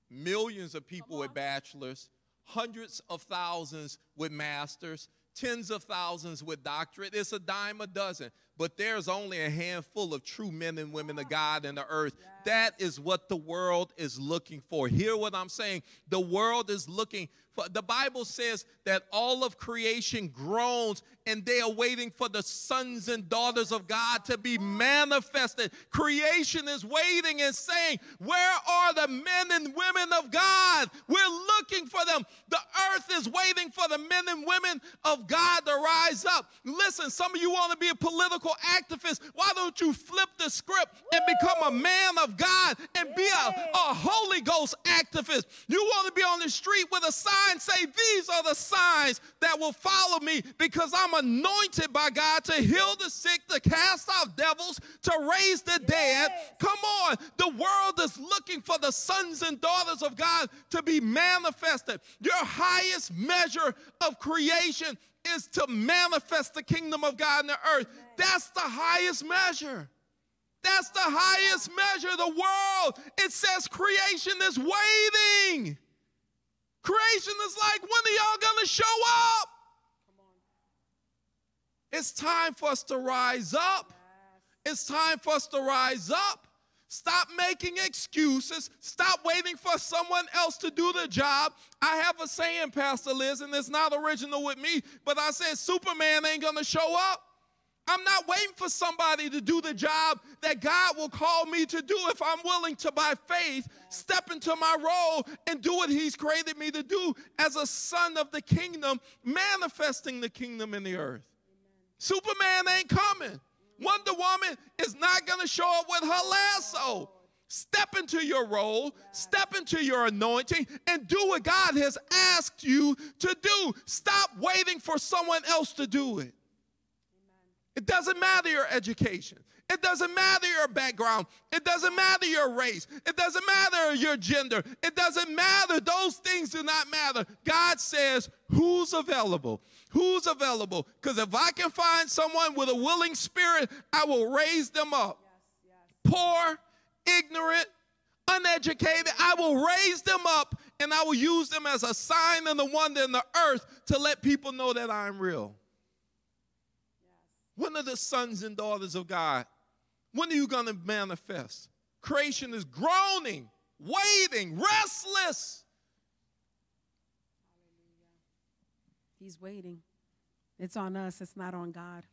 Millions of people with bachelors, hundreds of thousands with masters, tens of thousands with doctorate. It's a dime a dozen. But there's only a handful of true men and women of God in the earth. That is what the world is looking for. Hear what I'm saying. The world is looking for, the Bible says that all of creation groans and they are waiting for the sons and daughters of God to be manifested. Creation is waiting and saying, Where are the men and women of God? We're looking for them. The earth is waiting for the men and women of God to rise up. Listen, some of you want to be a political activist. Why don't you flip the script and become a man of God and be a, a Holy Ghost activist? You want to be on the street with a sign say, These are the signs that will follow me because I'm anointed by God to heal the sick, to cast out devils devils, to raise the dead. Come on. The world is looking for the sons and daughters of God to be manifested. Your highest measure of creation is to manifest the kingdom of God in the earth. That's the highest measure. That's the highest measure. Of the world, it says creation is waiting. Creation is like, when are y'all gonna show up? It's time for us to rise up. It's time for us to rise up. Stop making excuses. Stop waiting for someone else to do the job. I have a saying, Pastor Liz, and it's not original with me, but I said Superman ain't gonna show up. I'm not waiting for somebody to do the job that God will call me to do if I'm willing to, by faith, step into my role and do what He's created me to do as a son of the kingdom, manifesting the kingdom in the earth. Superman ain't coming. Wonder Woman is not going to show up with her lasso. Step into your role, step into your anointing, and do what God has asked you to do. Stop waiting for someone else to do it. It doesn't matter your education. It doesn't matter your background. It doesn't matter your race. It doesn't matter your gender. It doesn't matter. Those things do not matter. God says, who's available? Who's available? Because if I can find someone with a willing spirit, I will raise them up. Yes, yes. Poor, ignorant, uneducated, I will raise them up and I will use them as a sign and a wonder in the earth to let people know that I'm real. When are the sons and daughters of God? When are you going to manifest? Creation is groaning, waiting, restless. He's waiting. It's on us, it's not on God.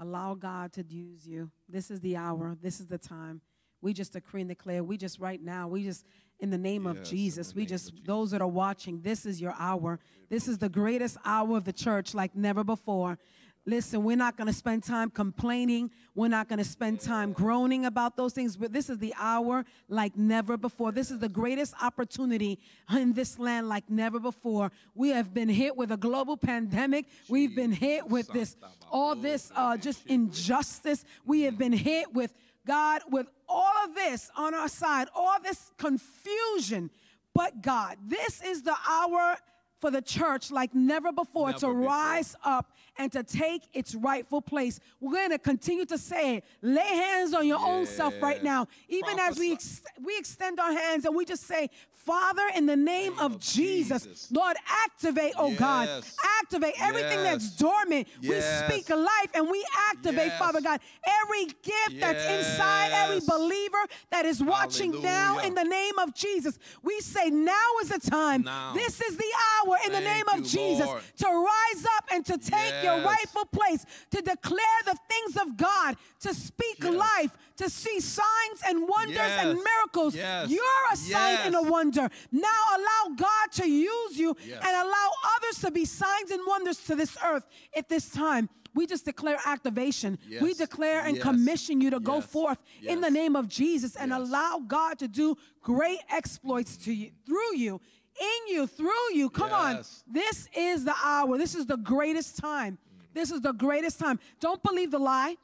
Allow God to use you. This is the hour, this is the time. We just decree and declare. We just right now, we just in the name yes, of Jesus, we just Jesus. those that are watching, this is your hour. This is the greatest hour of the church like never before. Listen, we're not going to spend time complaining. We're not going to spend time groaning about those things. But this is the hour like never before. This is the greatest opportunity in this land like never before. We have been hit with a global pandemic. We've been hit with this, all this uh, just injustice. We have been hit with God, with all of this on our side, all this confusion. But God, this is the hour for the church like never before never to before. rise up and to take its rightful place. We're going to continue to say it. Lay hands on your yeah. own self right now. Even Prophesy. as we ex- we extend our hands and we just say, Father, in the name, name of, of Jesus, Jesus, Lord, activate, oh yes. God, activate everything yes. that's dormant. Yes. We speak life and we activate, Father God, every gift that's inside every believer that is watching Hallelujah. now in the name of Jesus. We say, now is the time. Now. This is the hour in Thank the name of you, Jesus Lord. to rise up and to take your rightful place, to declare the things of God, to speak life, to see signs and wonders and miracles. You're a sign and a wonder. Now allow God to use you yes. and allow others to be signs and wonders to this earth at this time. We just declare activation. Yes. We declare and yes. commission you to go forth in the name of Jesus and allow God to do great exploits to you through you in you, through you. Come yes. on. This is the hour. This is the greatest time. This is the greatest time. Don't believe the lie.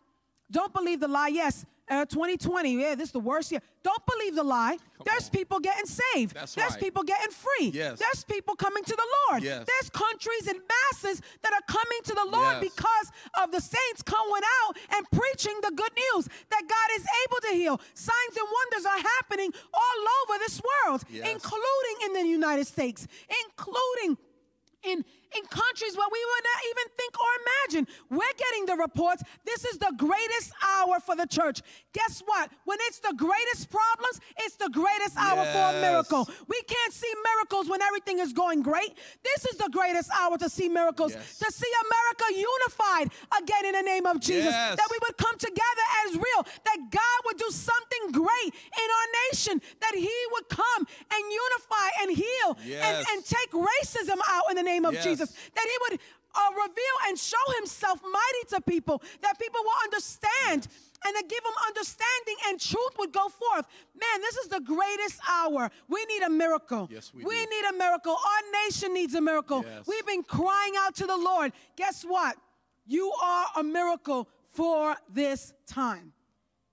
Don't believe the lie. Yes, uh, 2020, yeah, this is the worst year. Don't believe the lie. Come There's on. people getting saved. That's There's right. people getting free. Yes. There's people coming to the Lord. Yes. There's countries and masses that are coming to the Lord yes. because of the saints coming out and preaching the good news that God is able to heal. Signs and wonders are happening all over this world, including in the United States, including in in countries where we would not even think or imagine. We're getting the reports. This is the greatest hour for the church. Guess what? When it's the greatest problems, it's the greatest hour yes. for a miracle. We can't see miracles when everything is going great. This is the greatest hour to see miracles, yes. to see America unified again in the name of Jesus. Yes. That we would come together as real, that God would do something great in our nation, that He would come and unify and heal and, and take racism out in the name of Jesus. Jesus, that he would uh, reveal and show himself mighty to people, that people will understand and to give them understanding and truth would go forth. Man, this is the greatest hour. We need a miracle. Yes, we, we do. need a miracle. Our nation needs a miracle. Yes. We've been crying out to the Lord. Guess what? You are a miracle for this time.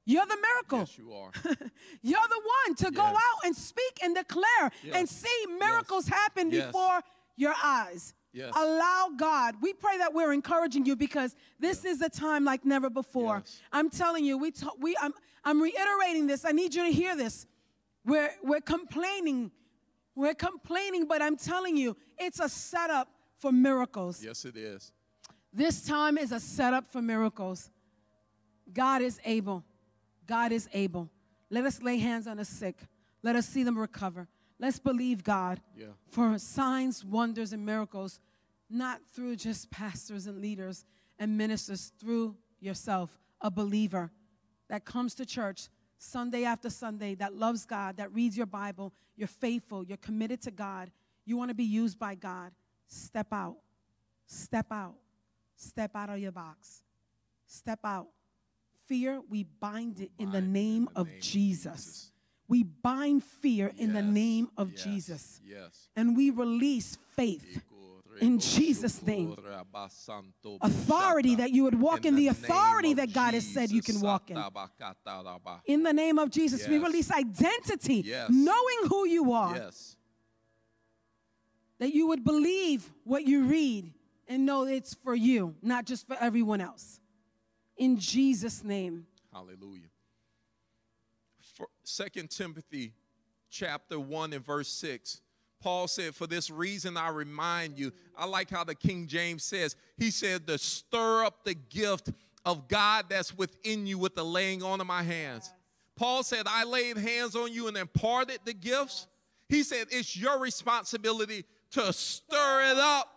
You're the miracle. Yes, you are. You're the one to go out and speak and declare and see miracles happen Yes. before your eyes. Yes. Allow God. We pray that we're encouraging you because this is a time like never before. Yes. I'm telling you, we ta- we I'm I'm reiterating this. I need you to hear this. We're we're complaining. We're complaining, but I'm telling you, it's a setup for miracles. yes, it is. This time is a setup for miracles. God is able. God is able. Let us lay hands on the sick. Let us see them recover. Let's believe God Yeah. for signs, wonders, and miracles, not through just pastors and leaders and ministers, through yourself, a believer that comes to church Sunday after Sunday, that loves God, that reads your Bible, you're faithful, you're committed to God, you want to be used by God. Step out. Step out. Step out of your box. Step out. Fear, we bind it in the it in name the of name of Jesus. Jesus. We bind fear in the name of yes, Jesus. Yes. And we release faith. In Jesus' name. Authority that you would walk in the authority that God has said you can walk in. In the name of Jesus, we release identity, Yes. knowing who you are, Yes. that you would believe what you read and know it's for you, not just for everyone else. In Jesus' name. Hallelujah. 2 Timothy chapter 1 and verse 6. Paul said, For this reason I remind you. I like how the King James says, He said, to stir up the gift of God that's within you with the laying on of my hands. Paul said, I laid hands on you and imparted the gifts. He said, It's your responsibility to stir it up.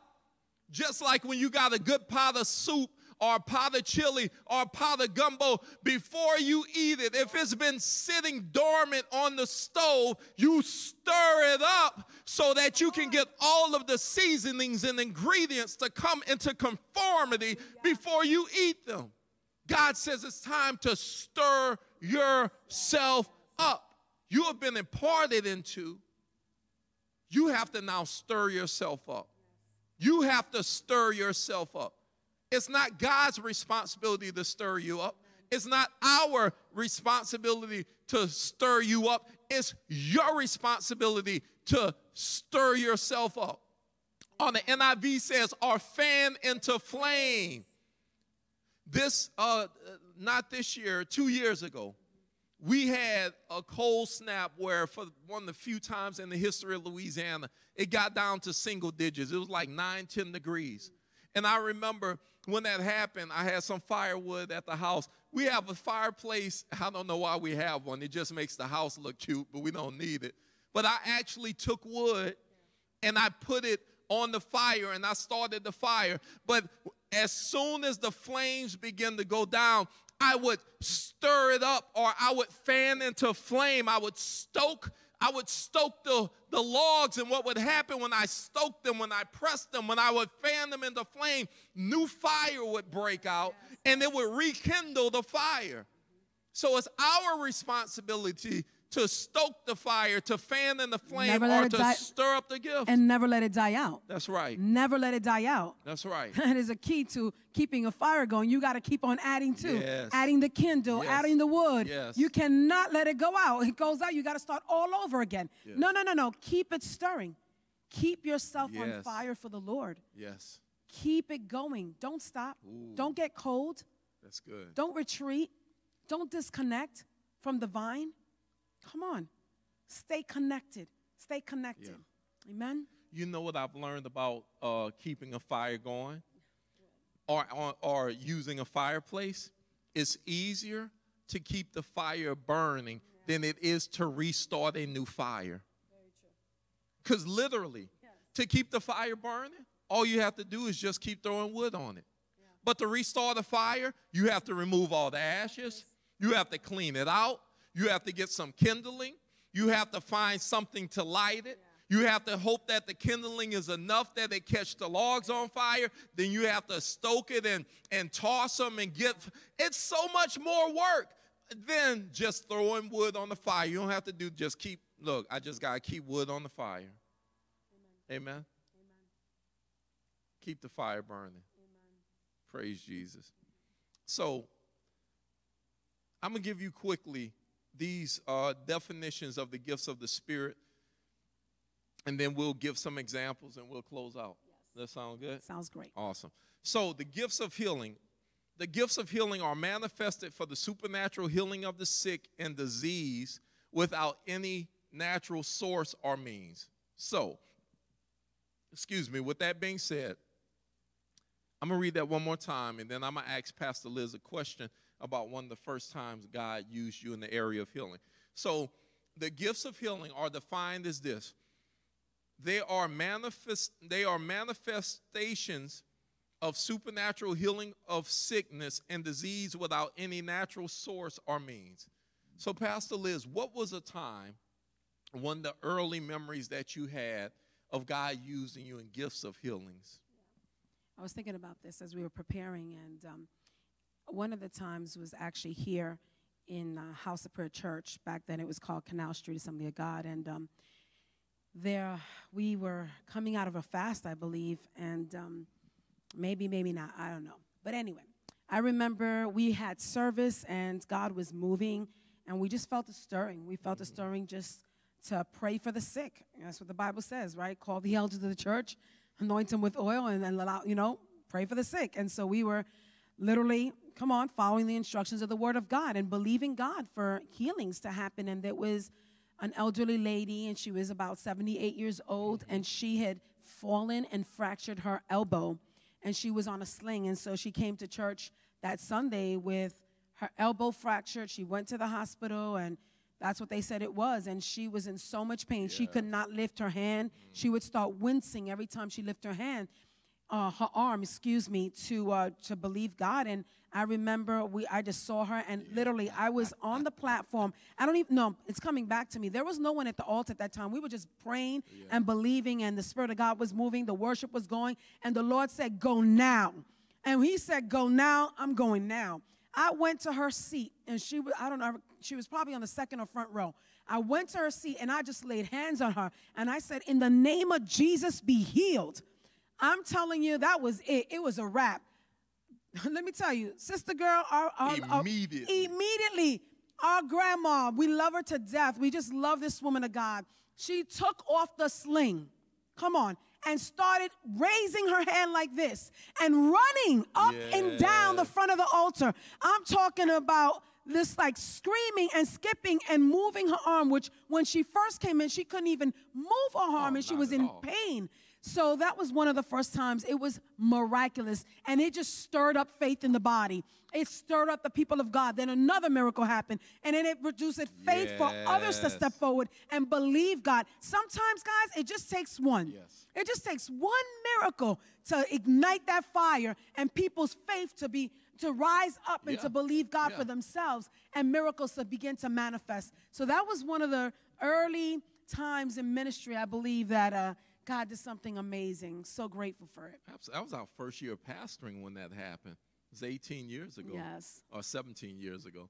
Just like when you got a good pot of soup or a pot of chili or a pot of gumbo, before you eat it, if it's been sitting dormant on the stove, you stir it up so that you can get all of the seasonings and ingredients to come into conformity before you eat them. God says it's time to stir yourself up. You have been imparted into, you have to now stir yourself up. You have to stir yourself up. It's not God's responsibility to stir you up. It's not our responsibility to stir you up. It's your responsibility to stir yourself up. On the NIV says, are fan into flame. This, uh, not this year, two years ago, we had a cold snap where, for one of the few times in the history of Louisiana, it got down to single digits. It was like 9, 10 degrees. And I remember when that happened, I had some firewood at the house. We have a fireplace. I don't know why we have one. It just makes the house look cute, but we don't need it. But I actually took wood and I put it on the fire and I started the fire. But as soon as the flames began to go down, I would stir it up or I would fan into flame. I would stoke, I would stoke the, the logs, and what would happen when I stoked them, when I pressed them, when I would fan them into flame, new fire would break out and it would rekindle the fire. So it's our responsibility to stoke the fire, to fan in the flame, or to die- stir up the gift. And never let it die out. That's right. Never let it die out. That's right. That is a key to keeping a fire going. You got to keep on adding to, Yes. adding the kindle, Yes. adding the wood. Yes. You cannot let it go out. It goes out. You got to start all over again. No, no, no, no. Keep it stirring. Keep yourself on fire for the Lord. Yes. Keep it going. Don't stop. Don't get cold. That's good. Don't retreat. Don't disconnect from the vine. Come on. Stay connected. Stay connected. Amen. You know what I've learned about uh, keeping a fire going or, or, or using a fireplace? It's easier to keep the fire burning than it is to restart a new fire. Because literally, to keep the fire burning, all you have to do is just keep throwing wood on it. But to restart the fire, you have to remove all the ashes, you have to clean it out, you have to get some kindling, you have to find something to light it. You have to hope that the kindling is enough that it catch the logs on fire. Then you have to stoke it and, and toss them and get. It's so much more work than just throwing wood on the fire. You don't have to do just keep. Look, I just gotta keep wood on the fire. Amen. Keep the fire burning. Praise Jesus. So I'm going to give you quickly these uh, definitions of the gifts of the Spirit, and then we'll give some examples and we'll close out. That sound good? Sounds great. Awesome. So, the gifts of healing. The gifts of healing are manifested for the supernatural healing of the sick and disease without any natural source or means. So, excuse me, with that being said, I'm going to read that one more time and then I'm going to ask Pastor Liz a question about one of the first times God used you in the area of healing. So, the gifts of healing are defined as this they are, manifest, they are manifestations of supernatural healing of sickness and disease without any natural source or means. So, Pastor Liz, what was a time, one of the early memories that you had of God using you in gifts of healings? I was thinking about this as we were preparing, and um, one of the times was actually here in uh, House of Prayer Church. Back then, it was called Canal Street Assembly of God, and um, there we were coming out of a fast, I believe, and um, maybe, maybe not, I don't know. But anyway, I remember we had service, and God was moving, and we just felt a stirring. We felt a stirring just to pray for the sick. That's what the Bible says, right? Call the elders of the church, anoint them with oil, and then allow, you know, pray for the sick. And so we were literally, come on, following the instructions of the Word of God and believing God for healings to happen. And there was an elderly lady, and she was about 78 years old, and she had fallen and fractured her elbow, and she was on a sling. And so she came to church that Sunday with her elbow fractured. She went to the hospital, and that's what they said it was. And she was in so much pain. Yeah. She could not lift her hand. She would start wincing every time she lifted her hand uh, her arm, excuse me, to uh, to believe God. And I remember we I just saw her, and literally I was on the platform. I don't even know. It's coming back to me. There was no one at the altar at that time. We were just praying yeah. and believing, and the Spirit of God was moving. The worship was going, and the Lord said, "Go now." And He said, "Go now." I'm going now. I went to her seat, and she was I don't know. She was probably on the second or front row. I went to her seat, and I just laid hands on her, and I said, "In the name of Jesus, be healed." I'm telling you, that was it. It was a wrap. Let me tell you, sister girl, our, our, immediately. Our, immediately, our grandma, we love her to death. We just love this woman of God. She took off the sling. Come on. And started raising her hand like this and running up and down the front of the altar. I'm talking about this like screaming and skipping and moving her arm, which when she first came in, she couldn't even move her arm oh, and she was in all. pain. So that was one of the first times. It was miraculous. And it just stirred up faith in the body. It stirred up the people of God. Then another miracle happened. And then it produced faith yes. for others to step forward and believe God. Sometimes, guys, it just takes one. Yes. It just takes one miracle to ignite that fire and people's faith to be to rise up and yeah. to believe God yeah. for themselves and miracles to begin to manifest. So that was one of the early times in ministry, I believe, that uh, God did something amazing. So grateful for it. That was our first year pastoring when that happened. It was 18 years ago. Yes. Or 17 years ago.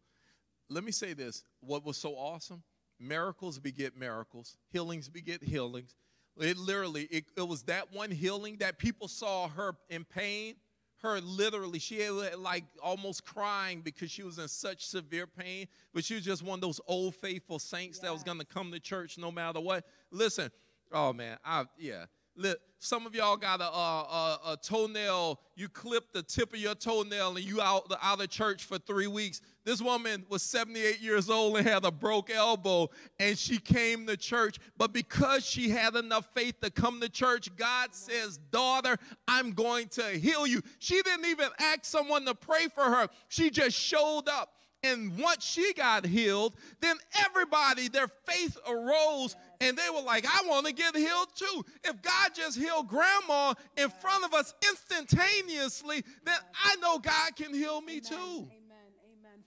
Let me say this what was so awesome? Miracles beget miracles, healings beget healings. It literally, it, it was that one healing that people saw her in pain her literally she had like almost crying because she was in such severe pain but she was just one of those old faithful saints yes. that was going to come to church no matter what listen Oh man, I yeah. Look, Some of y'all got a, a, a, toenail. You clip the tip of your toenail and you out the out of church for three weeks. This woman was 78 years old and had a broke elbow, and she came to church. But because she had enough faith to come to church, God says, "Daughter, I'm going to heal you." She didn't even ask someone to pray for her. She just showed up. And once she got healed, then everybody, their faith arose and they were like, I want to get healed too. If God just healed grandma in front of us instantaneously, then I know God can heal me too. Amen.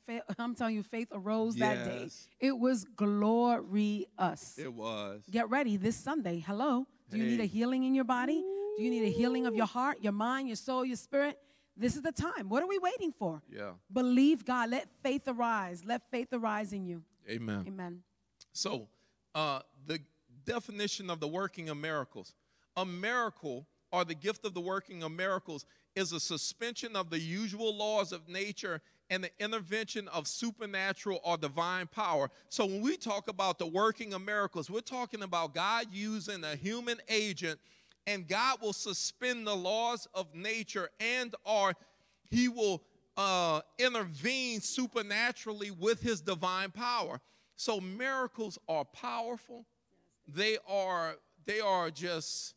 Amen. I'm telling you, faith arose yes. that day. It was glorious. It was. Get ready this Sunday. Hello. Do you hey. need a healing in your body? Do you need a healing of your heart, your mind, your soul, your spirit? This is the time. What are we waiting for? Yeah. Believe God. Let faith arise. Let faith arise in you. Amen. Amen. So, uh, the definition of the working of miracles a miracle or the gift of the working of miracles is a suspension of the usual laws of nature and the intervention of supernatural or divine power. So when we talk about the working of miracles, we're talking about God using a human agent and God will suspend the laws of nature and or he will uh, intervene supernaturally with his divine power. So miracles are powerful. They are they are just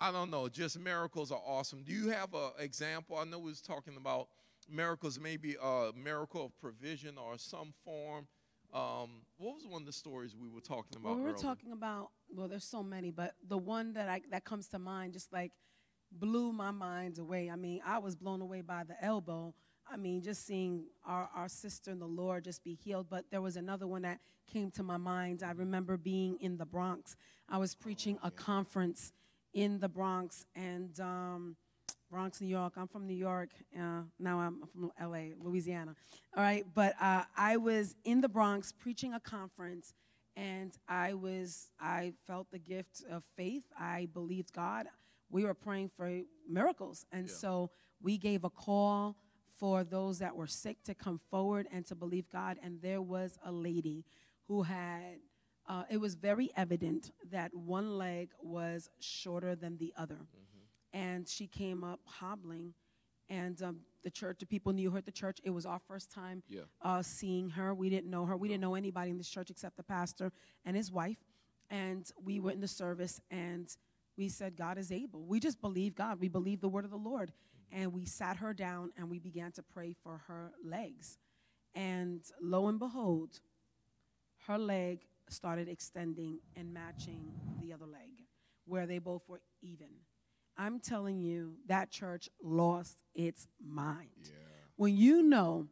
I don't know, just miracles are awesome. Do you have an example? I know we was talking about miracles, maybe a miracle of provision or some form. Um, what was one of the stories we were talking about? Well, we were earlier? talking about. Well, there's so many, but the one that I that comes to mind just like blew my mind away. I mean, I was blown away by the elbow. I mean, just seeing our, our sister in the Lord just be healed. But there was another one that came to my mind. I remember being in the Bronx. I was preaching a conference in the Bronx and um, Bronx, New York. I'm from New York. Uh, now I'm from LA, Louisiana. All right, but uh, I was in the Bronx preaching a conference, and I was I felt the gift of faith. I believed God. We were praying for miracles, and Yeah. so we gave a call for those that were sick to come forward and to believe God. And there was a lady who had uh, it was very evident that one leg was shorter than the other. And she came up hobbling, and um, the church, the people knew her at the church. It was our first time Yeah. uh, seeing her. We didn't know her. We didn't know anybody in this church except the pastor and his wife. And we went in the service, and we said, God is able. We just believe God. We believe the word of the Lord. And we sat her down, and we began to pray for her legs. And lo and behold, her leg started extending and matching the other leg, where they both were even. I'm telling you, that church lost its mind. Yeah. When you know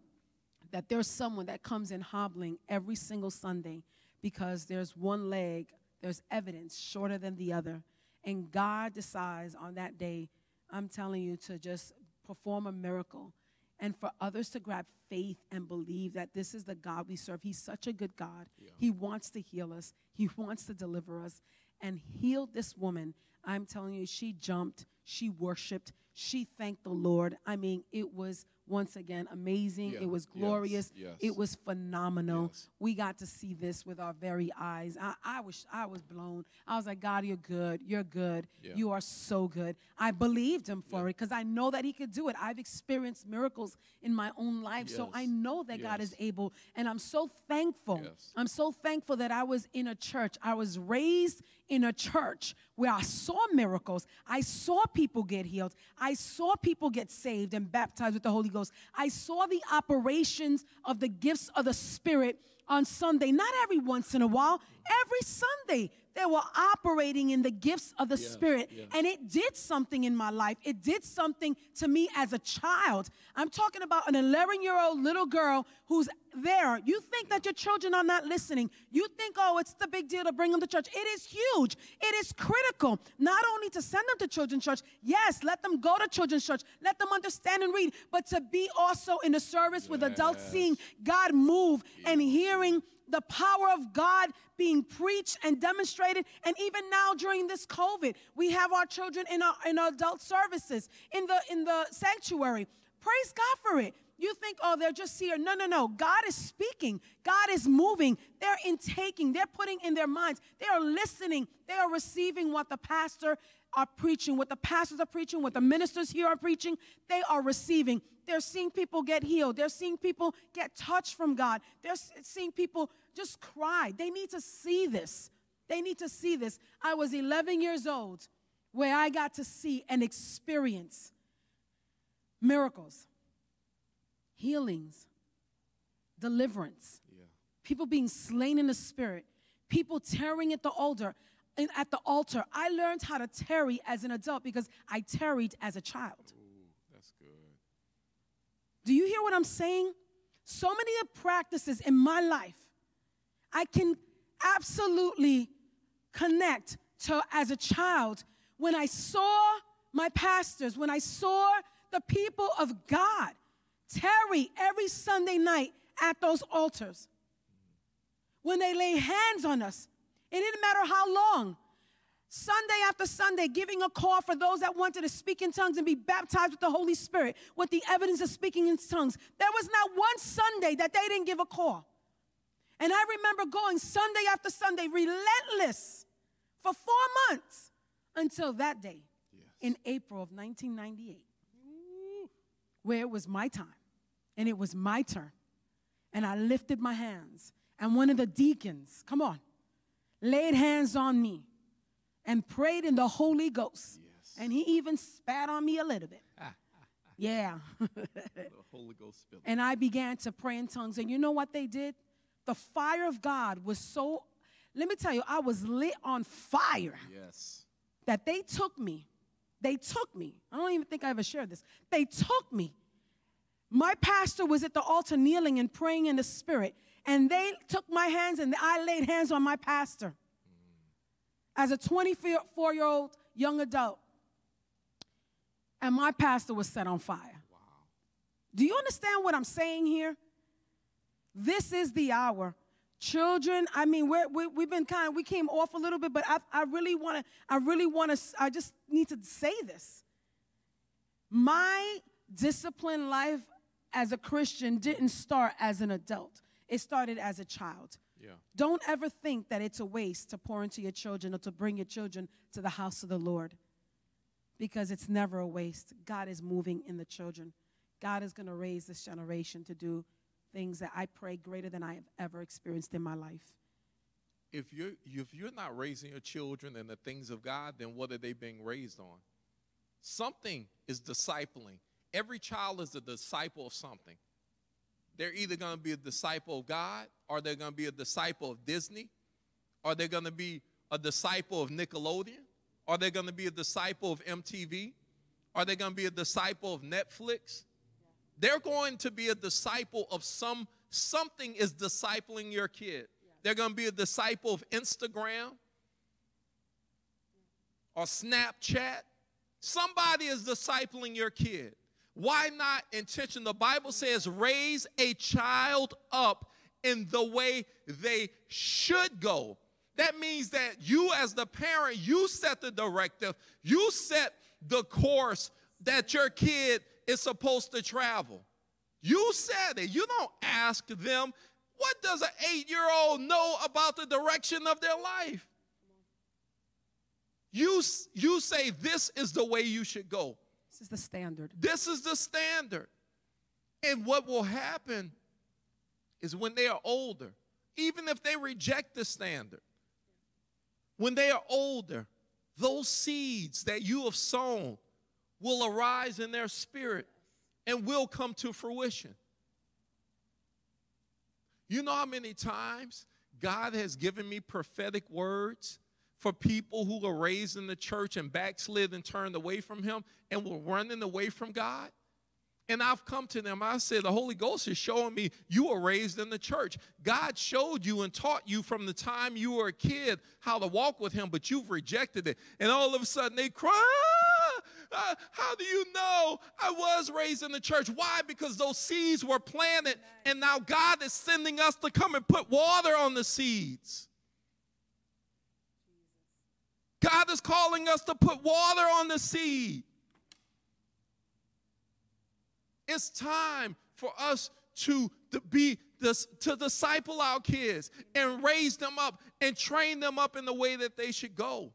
that there's someone that comes in hobbling every single Sunday because there's one leg, there's evidence shorter than the other, and God decides on that day, I'm telling you, to just perform a miracle and for others to grab faith and believe that this is the God we serve. He's such a good God. Yeah. He wants to heal us, He wants to deliver us, and healed this woman. I'm telling you, she jumped, she worshiped, she thanked the Lord. I mean, it was once again amazing. Yeah. It was glorious. Yes. It was phenomenal. Yes. We got to see this with our very eyes. I, I was I was blown. I was like, God, you're good. You're good. Yeah. You are so good. I believed him for Yeah. it because I know that he could do it. I've experienced miracles in my own life. So I know that God is able. And I'm so thankful. Yes. I'm so thankful that I was in a church. I was raised in a church where I saw miracles. I saw people get healed. I saw people get saved and baptized with the Holy Ghost. I saw the operations of the gifts of the Spirit on Sunday. Not every once in a while, every Sunday. They were operating in the gifts of the Yes, Spirit. yes. And it did something in my life. It did something to me as a child. I'm talking about an 11 year old little girl who's there. You think that your children are not listening. You think, oh, it's the big deal to bring them to church. It is huge. It is critical. Not only to send them to children's church, yes, let them go to children's church, let them understand and read, but to be also in the service with adults, seeing God move and hearing the power of God being preached and demonstrated. And even now during this COVID, we have our children in our, in our adult services in the in the sanctuary. Praise God for it. You think, oh, they're just here. No, no, no. God is speaking. God is moving. They're intaking. They're putting in their minds. They are listening. They are receiving what the pastor are preaching, what the pastors are preaching, what the ministers here are preaching. They are receiving. They're seeing people get healed. They're seeing people get touched from God. They're seeing people just cry. They need to see this. They need to see this. I was 11 years old where I got to see and experience miracles, healings, deliverance, Yeah. people being slain in the spirit, people tearing at the altar. At the altar, I learned how to tarry as an adult because I tarried as a child. Do you hear what I'm saying? So many practices in my life, I can absolutely connect to as a child when I saw my pastors, when I saw the people of God tarry every Sunday night at those altars. When they lay hands on us, it didn't matter how long. Sunday after Sunday, giving a call for those that wanted to speak in tongues and be baptized with the Holy Spirit with the evidence of speaking in tongues. There was not one Sunday that they didn't give a call. And I remember going Sunday after Sunday, relentless, for four months until that day yes. in April of 1998, where it was my time and it was my turn. And I lifted my hands, and one of the deacons, come on, laid hands on me and prayed in the Holy Ghost. Yes. And he even spat on me a little bit. yeah. the Holy Ghost spilled. And I began to pray in tongues. And you know what they did? The fire of God was so, let me tell you, I was lit on fire. Yes. That they took me. They took me. I don't even think I ever shared this. They took me. My pastor was at the altar kneeling and praying in the spirit. And they took my hands and I laid hands on my pastor as a 24 year old young adult. And my pastor was set on fire. Wow. Do you understand what I'm saying here? This is the hour. Children, I mean, we're, we, have been kind of, we came off a little bit, but I, I really want to, I really want to, I just need to say this. My disciplined life as a Christian didn't start as an adult, it started as a child. Yeah. Don't ever think that it's a waste to pour into your children or to bring your children to the house of the Lord because it's never a waste. God is moving in the children. God is going to raise this generation to do things that I pray greater than I have ever experienced in my life. If you're, if you're not raising your children in the things of God, then what are they being raised on? Something is discipling. Every child is a disciple of something. They're either going to be a disciple of God, or they're going to be a disciple of Disney, Are they're going to be a disciple of Nickelodeon, are they going to be a disciple of MTV? Are they going to be a disciple of Netflix? They're going to be a disciple of some something is discipling your kid. They're going to be a disciple of Instagram or Snapchat. Somebody is discipling your kid. Why not intention? The Bible says, raise a child up in the way they should go. That means that you, as the parent, you set the directive, you set the course that your kid is supposed to travel. You said it. You don't ask them, what does an eight year old know about the direction of their life? You, you say, this is the way you should go. This is the standard. This is the standard. And what will happen is when they are older, even if they reject the standard, when they are older, those seeds that you have sown will arise in their spirit and will come to fruition. You know how many times God has given me prophetic words for people who were raised in the church and backslid and turned away from Him and were running away from God. And I've come to them, I said, the Holy Ghost is showing me you were raised in the church. God showed you and taught you from the time you were a kid how to walk with Him, but you've rejected it. And all of a sudden they cry. Uh, how do you know I was raised in the church? Why? Because those seeds were planted, and now God is sending us to come and put water on the seeds. God is calling us to put water on the seed. It's time for us to, be this, to disciple our kids and raise them up and train them up in the way that they should go.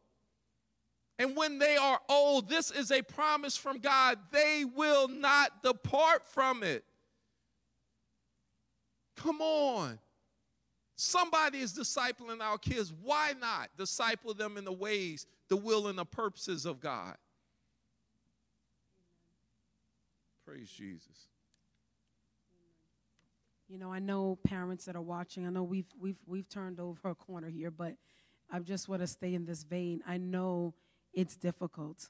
And when they are old, this is a promise from God. They will not depart from it. Come on. Somebody is discipling our kids. Why not disciple them in the ways, the will, and the purposes of God? Praise Jesus. You know, I know parents that are watching. I know we've we've we've turned over a corner here, but I just want to stay in this vein. I know it's difficult.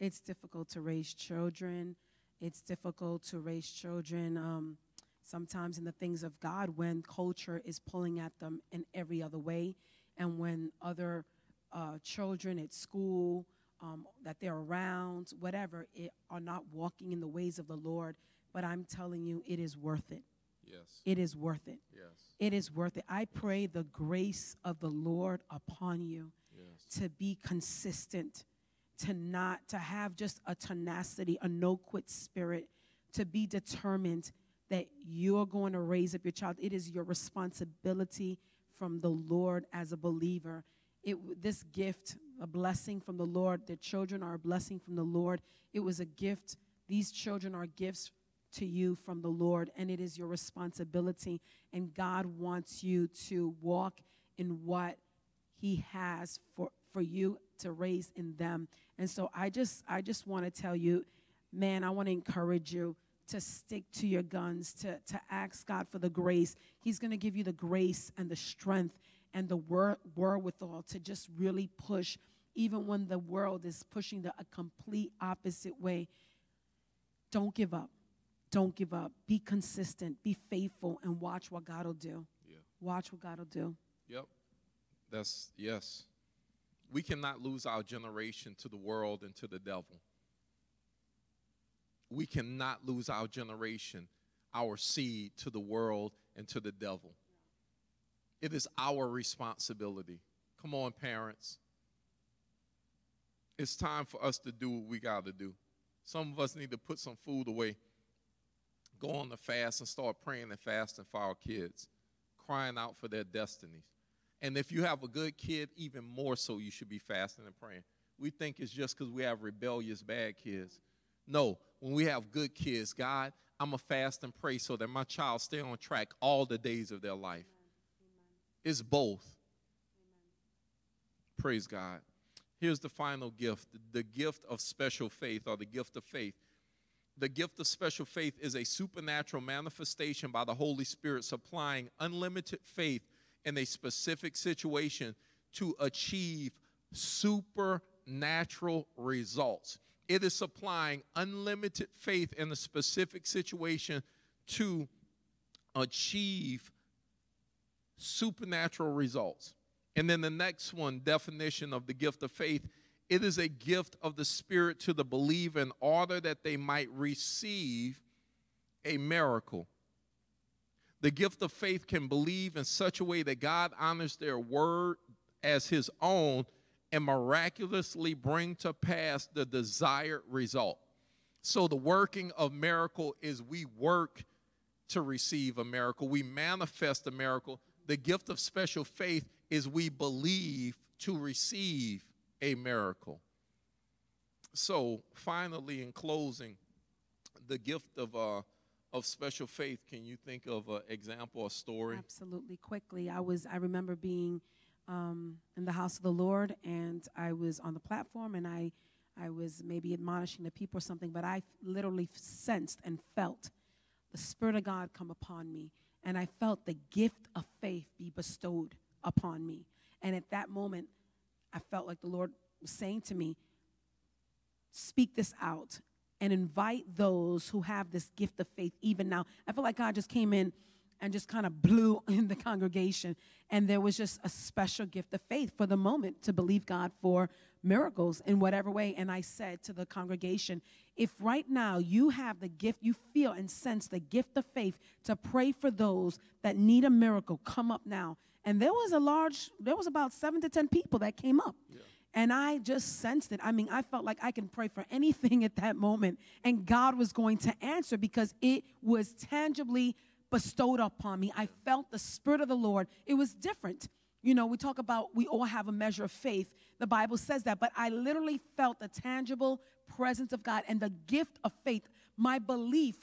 It's difficult to raise children. It's difficult to raise children. Um, sometimes in the things of God when culture is pulling at them in every other way, and when other uh, children at school um, that they're around, whatever, it, are not walking in the ways of the Lord. But I'm telling you, it is worth it. Yes. It is worth it. Yes. It is worth it. I pray the grace of the Lord upon you. Yes. to be consistent, to not to have just a tenacity, a no quit spirit, to be determined that you're going to raise up your child. It is your responsibility from the Lord as a believer. It, this gift, a blessing from the Lord, the children are a blessing from the Lord. It was a gift. These children are gifts to you from the Lord, and it is your responsibility. And God wants you to walk in what He has for, for you to raise in them. And so I just I just want to tell you, man, I want to encourage you to stick to your guns, to, to ask God for the grace. He's going to give you the grace and the strength and the word, wherewithal to just really push, even when the world is pushing the a complete opposite way. Don't give up. Don't give up. Be consistent. Be faithful and watch what God will do. Yeah. Watch what God will do. Yep. That's, yes. We cannot lose our generation to the world and to the devil we cannot lose our generation, our seed to the world and to the devil. It is our responsibility. Come on, parents. It's time for us to do what we got to do. Some of us need to put some food away, go on the fast, and start praying and fasting for our kids, crying out for their destinies. And if you have a good kid, even more so, you should be fasting and praying. We think it's just because we have rebellious bad kids. No, when we have good kids, God, I'm going to fast and pray so that my child stay on track all the days of their life. It's both. Amen. Praise God. Here's the final gift the gift of special faith or the gift of faith. The gift of special faith is a supernatural manifestation by the Holy Spirit supplying unlimited faith in a specific situation to achieve supernatural results. It is supplying unlimited faith in a specific situation to achieve supernatural results. And then the next one, definition of the gift of faith, it is a gift of the Spirit to the believer in order that they might receive a miracle. The gift of faith can believe in such a way that God honors their word as his own and miraculously bring to pass the desired result. So, the working of miracle is we work to receive a miracle, we manifest a miracle. The gift of special faith is we believe to receive a miracle. So, finally, in closing, the gift of uh, of special faith. Can you think of an example, a story? Absolutely. Quickly, I was. I remember being um, in the house of the Lord, and I was on the platform, and I, I was maybe admonishing the people or something, but I literally sensed and felt the Spirit of God come upon me, and I felt the gift of faith be bestowed upon me. And at that moment, I felt like the Lord was saying to me, Speak this out and invite those who have this gift of faith even now. I feel like God just came in and just kind of blew in the congregation. And there was just a special gift of faith for the moment to believe God for miracles in whatever way. And I said to the congregation, if right now you have the gift, you feel and sense the gift of faith to pray for those that need a miracle, come up now. And there was a large, there was about seven to 10 people that came up. Yeah. And I just sensed it. I mean, I felt like I can pray for anything at that moment, and God was going to answer because it was tangibly bestowed upon me. I felt the Spirit of the Lord. It was different. You know, we talk about we all have a measure of faith. The Bible says that, but I literally felt the tangible presence of God and the gift of faith. My belief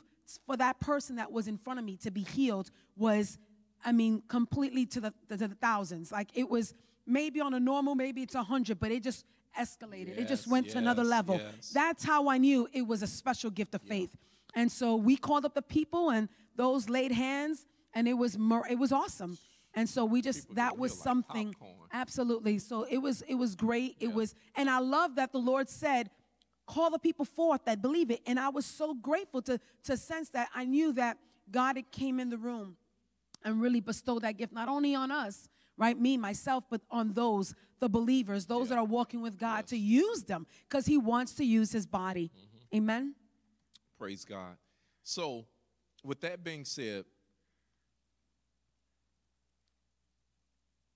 for that person that was in front of me to be healed was, I mean, completely to the, to the thousands. Like it was maybe on a normal, maybe it's a hundred, but it just escalated. Yes, it just went yes, to another level. Yes. That's how I knew it was a special gift of faith. And so we called up the people and those laid hands, and it was it was awesome. And so we just People that was something like absolutely. So it was it was great. Yeah. It was and I love that the Lord said, call the people forth that believe it. And I was so grateful to to sense that I knew that God had came in the room and really bestowed that gift not only on us, right? Me, myself, but on those, the believers, those yeah. that are walking with God, yes. to use them because He wants to use His body. Mm-hmm. Amen. Praise God. So with that being said,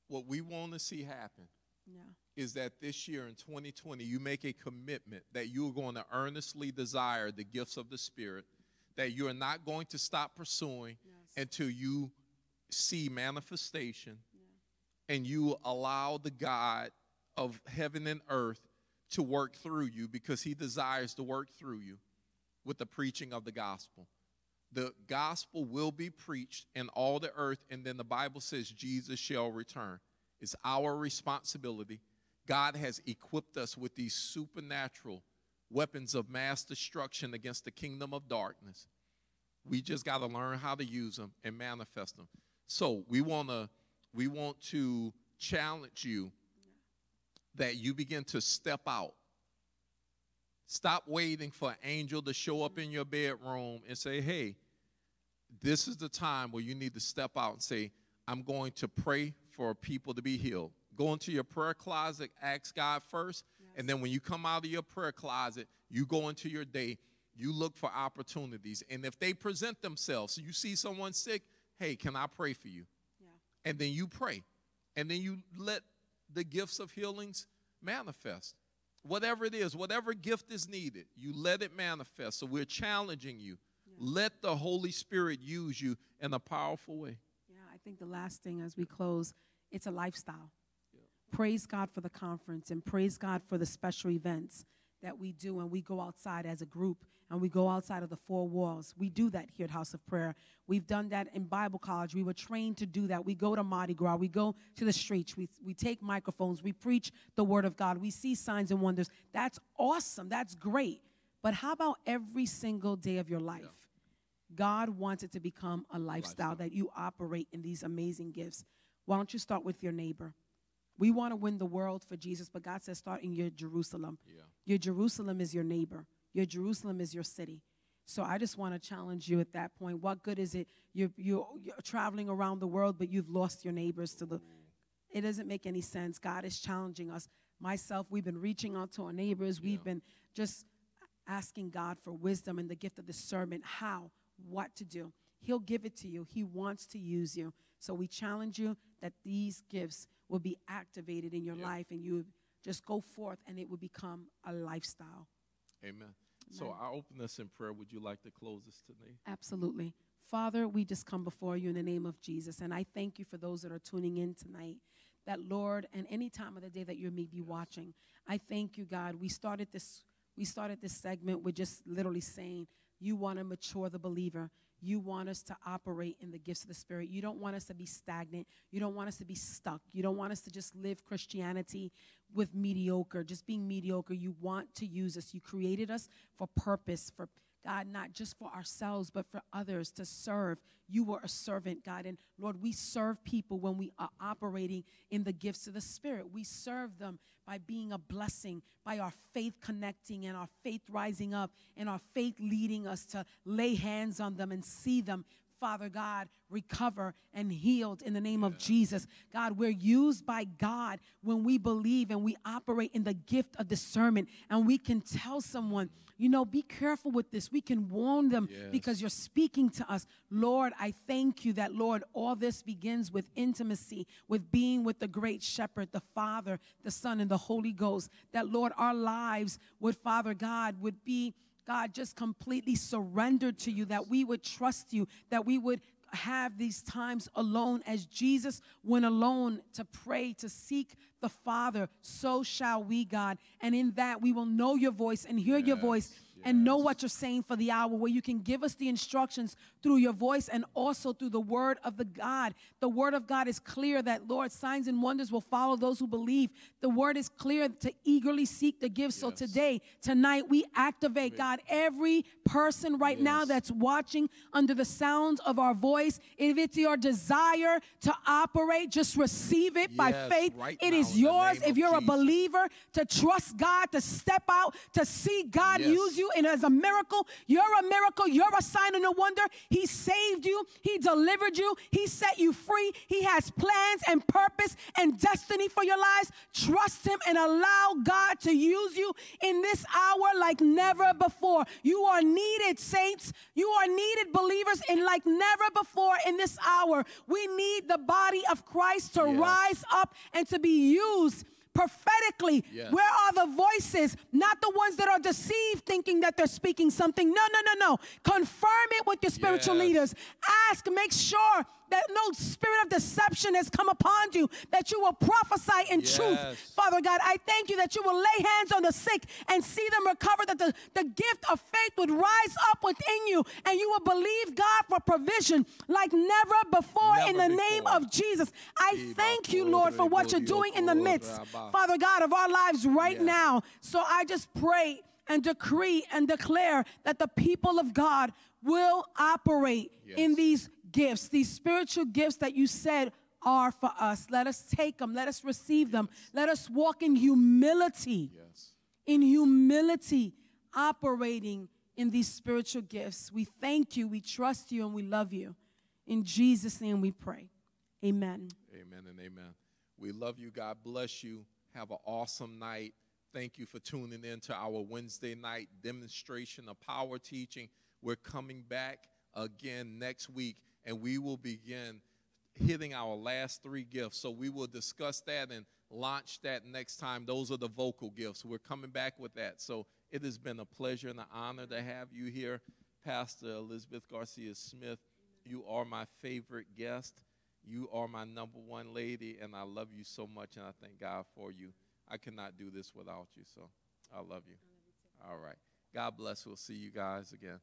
what we want to see happen Yeah. Is that this year in 2020, you make a commitment that you are going to earnestly desire the gifts of the Spirit, that you are not going to stop pursuing Yes. until you see manifestation and you allow the God of heaven and earth to work through you because he desires to work through you with the preaching of the gospel. The gospel will be preached in all the earth, and then the Bible says Jesus shall return. It's our responsibility. God has equipped us with these supernatural weapons of mass destruction against the kingdom of darkness. We just got to learn how to use them and manifest them. So we want to we want to challenge you that you begin to step out. Stop waiting for an angel to show up in your bedroom and say, "Hey, this is the time where you need to step out and say, I'm going to pray for people to be healed. Go into your prayer closet, ask God first, and then when you come out of your prayer closet, you go into your day, you look for opportunities. And if they present themselves, so you see someone sick, hey, can I pray for you? Yeah. And then you pray. And then you let the gifts of healings manifest. Whatever it is, whatever gift is needed, you let it manifest. So we're challenging you. Let the Holy Spirit use you in a powerful way. Yeah, I think the last thing as we close, it's a lifestyle. Praise God for the conference and praise God for the special events that we do and we go outside as a group and we go outside of the four walls. We do that here at House of Prayer. We've done that in Bible college. We were trained to do that. We go to Mardi Gras, we go to the streets, we, we take microphones, we preach the Word of God, we see signs and wonders. That's awesome, that's great. But how about every single day of your life? God wants it to become a lifestyle, Lifestyle. that you operate in these amazing gifts. Why don't you start with your neighbor? We want to win the world for Jesus, but God says start in your Jerusalem. Yeah. Your Jerusalem is your neighbor. Your Jerusalem is your city. So I just want to challenge you at that point. What good is it? You're, you're, you're traveling around the world, but you've lost your neighbors to the. It doesn't make any sense. God is challenging us. Myself, we've been reaching out to our neighbors. We've been just asking God for wisdom and the gift of discernment, how, what to do. He'll give it to you. He wants to use you. So we challenge you that these gifts will be activated in your Yeah. life and you just go forth and it will become a lifestyle. Amen. So. I'll open this in prayer. Would you like to close this today? Absolutely. Father, we just come before you in the name of Jesus. And I thank you for those that are tuning in tonight. That, Lord, and any time of the day that you may be watching, I thank you, God. We started this. We started this segment with just literally saying, you want to mature the believer. You want us to operate in the gifts of the Spirit. You don't want us to be stagnant. You don't want us to be stuck. You don't want us to just live Christianity with mediocre, just being mediocre. You want to use us. You created us for purpose, for God, not just for ourselves, but for others to serve. You were a servant, God. And Lord, we serve people when we are operating in the gifts of the Spirit. We serve them by being a blessing, by our faith connecting and our faith rising up and our faith leading us to lay hands on them and see them. Father God, recover and healed in the name of Jesus. God, we're used by God when we believe and we operate in the gift of discernment and we can tell someone, you know, be careful with this. We can warn them Yes. because you're speaking to us. Lord, I thank you that, Lord, all this begins with intimacy, with being with the great shepherd, the Father, the Son, and the Holy Ghost. That, Lord, our lives would, Father God, would be. God, just completely surrendered to you, that we would trust you, that we would have these times alone as Jesus went alone to pray, to seek the Father. So shall we, God. And in that, we will know your voice and hear your Yes, and know what you're saying for the hour, where you can give us the instructions through your voice and also through the word of the God. The word of God is clear that, Lord, signs and wonders will follow those who believe. The word is clear to eagerly seek the gifts. So today, tonight, we activate, God, every person right now that's watching under the sound of our voice. If it's your desire to operate, just receive it by faith. right It now, is yours. If you're a believer, to trust God, to step out, to see God Yes. use you and as a miracle. You're a miracle. You're a sign and a wonder. He saved you. He delivered you. He set you free. He has plans and purpose and destiny for your lives. Trust Him and allow God to use you in this hour like never before. You are needed, saints. You are needed, believers, and like never before in this hour. We need the body of Christ to Yes. rise up and to be used prophetically. Yes. Where are the voices? Not the ones that are deceived thinking that they're speaking something. No, no, no, no. Confirm it with your spiritual Yes. leaders. Ask, make sure that no spirit of deception has come upon you, that you will prophesy in truth. Father God, I thank you that you will lay hands on the sick and see them recover, that the, the gift of faith would rise up within you, and you will believe God for provision like never before in Never the name of Jesus. I thank you, Lord, for what you're doing in the midst, Father God, of our lives right Yes. now. So I just pray and decree and declare that the people of God will operate in these gifts, these spiritual gifts that you said are for us. Let us take them, let us receive them, let us walk in humility, Yes. in humility, operating in these spiritual gifts. We thank you, we trust you, and we love you. In Jesus' name we pray. Amen. Amen and amen. We love you. God bless you. Have an awesome night. Thank you for tuning in to our Wednesday night demonstration of power teaching. We're coming back again next week and we will begin hitting our last three gifts. So we will discuss that and launch that next time. Those are the vocal gifts. We're coming back with that. So it has been a pleasure and an honor to have you here, Pastor Elizabeth Garcia Smith. You are my favorite guest. You are my number one lady, and I love you so much, and I thank God for you. I cannot do this without you, so I love you. All right. God bless. We'll see you guys again.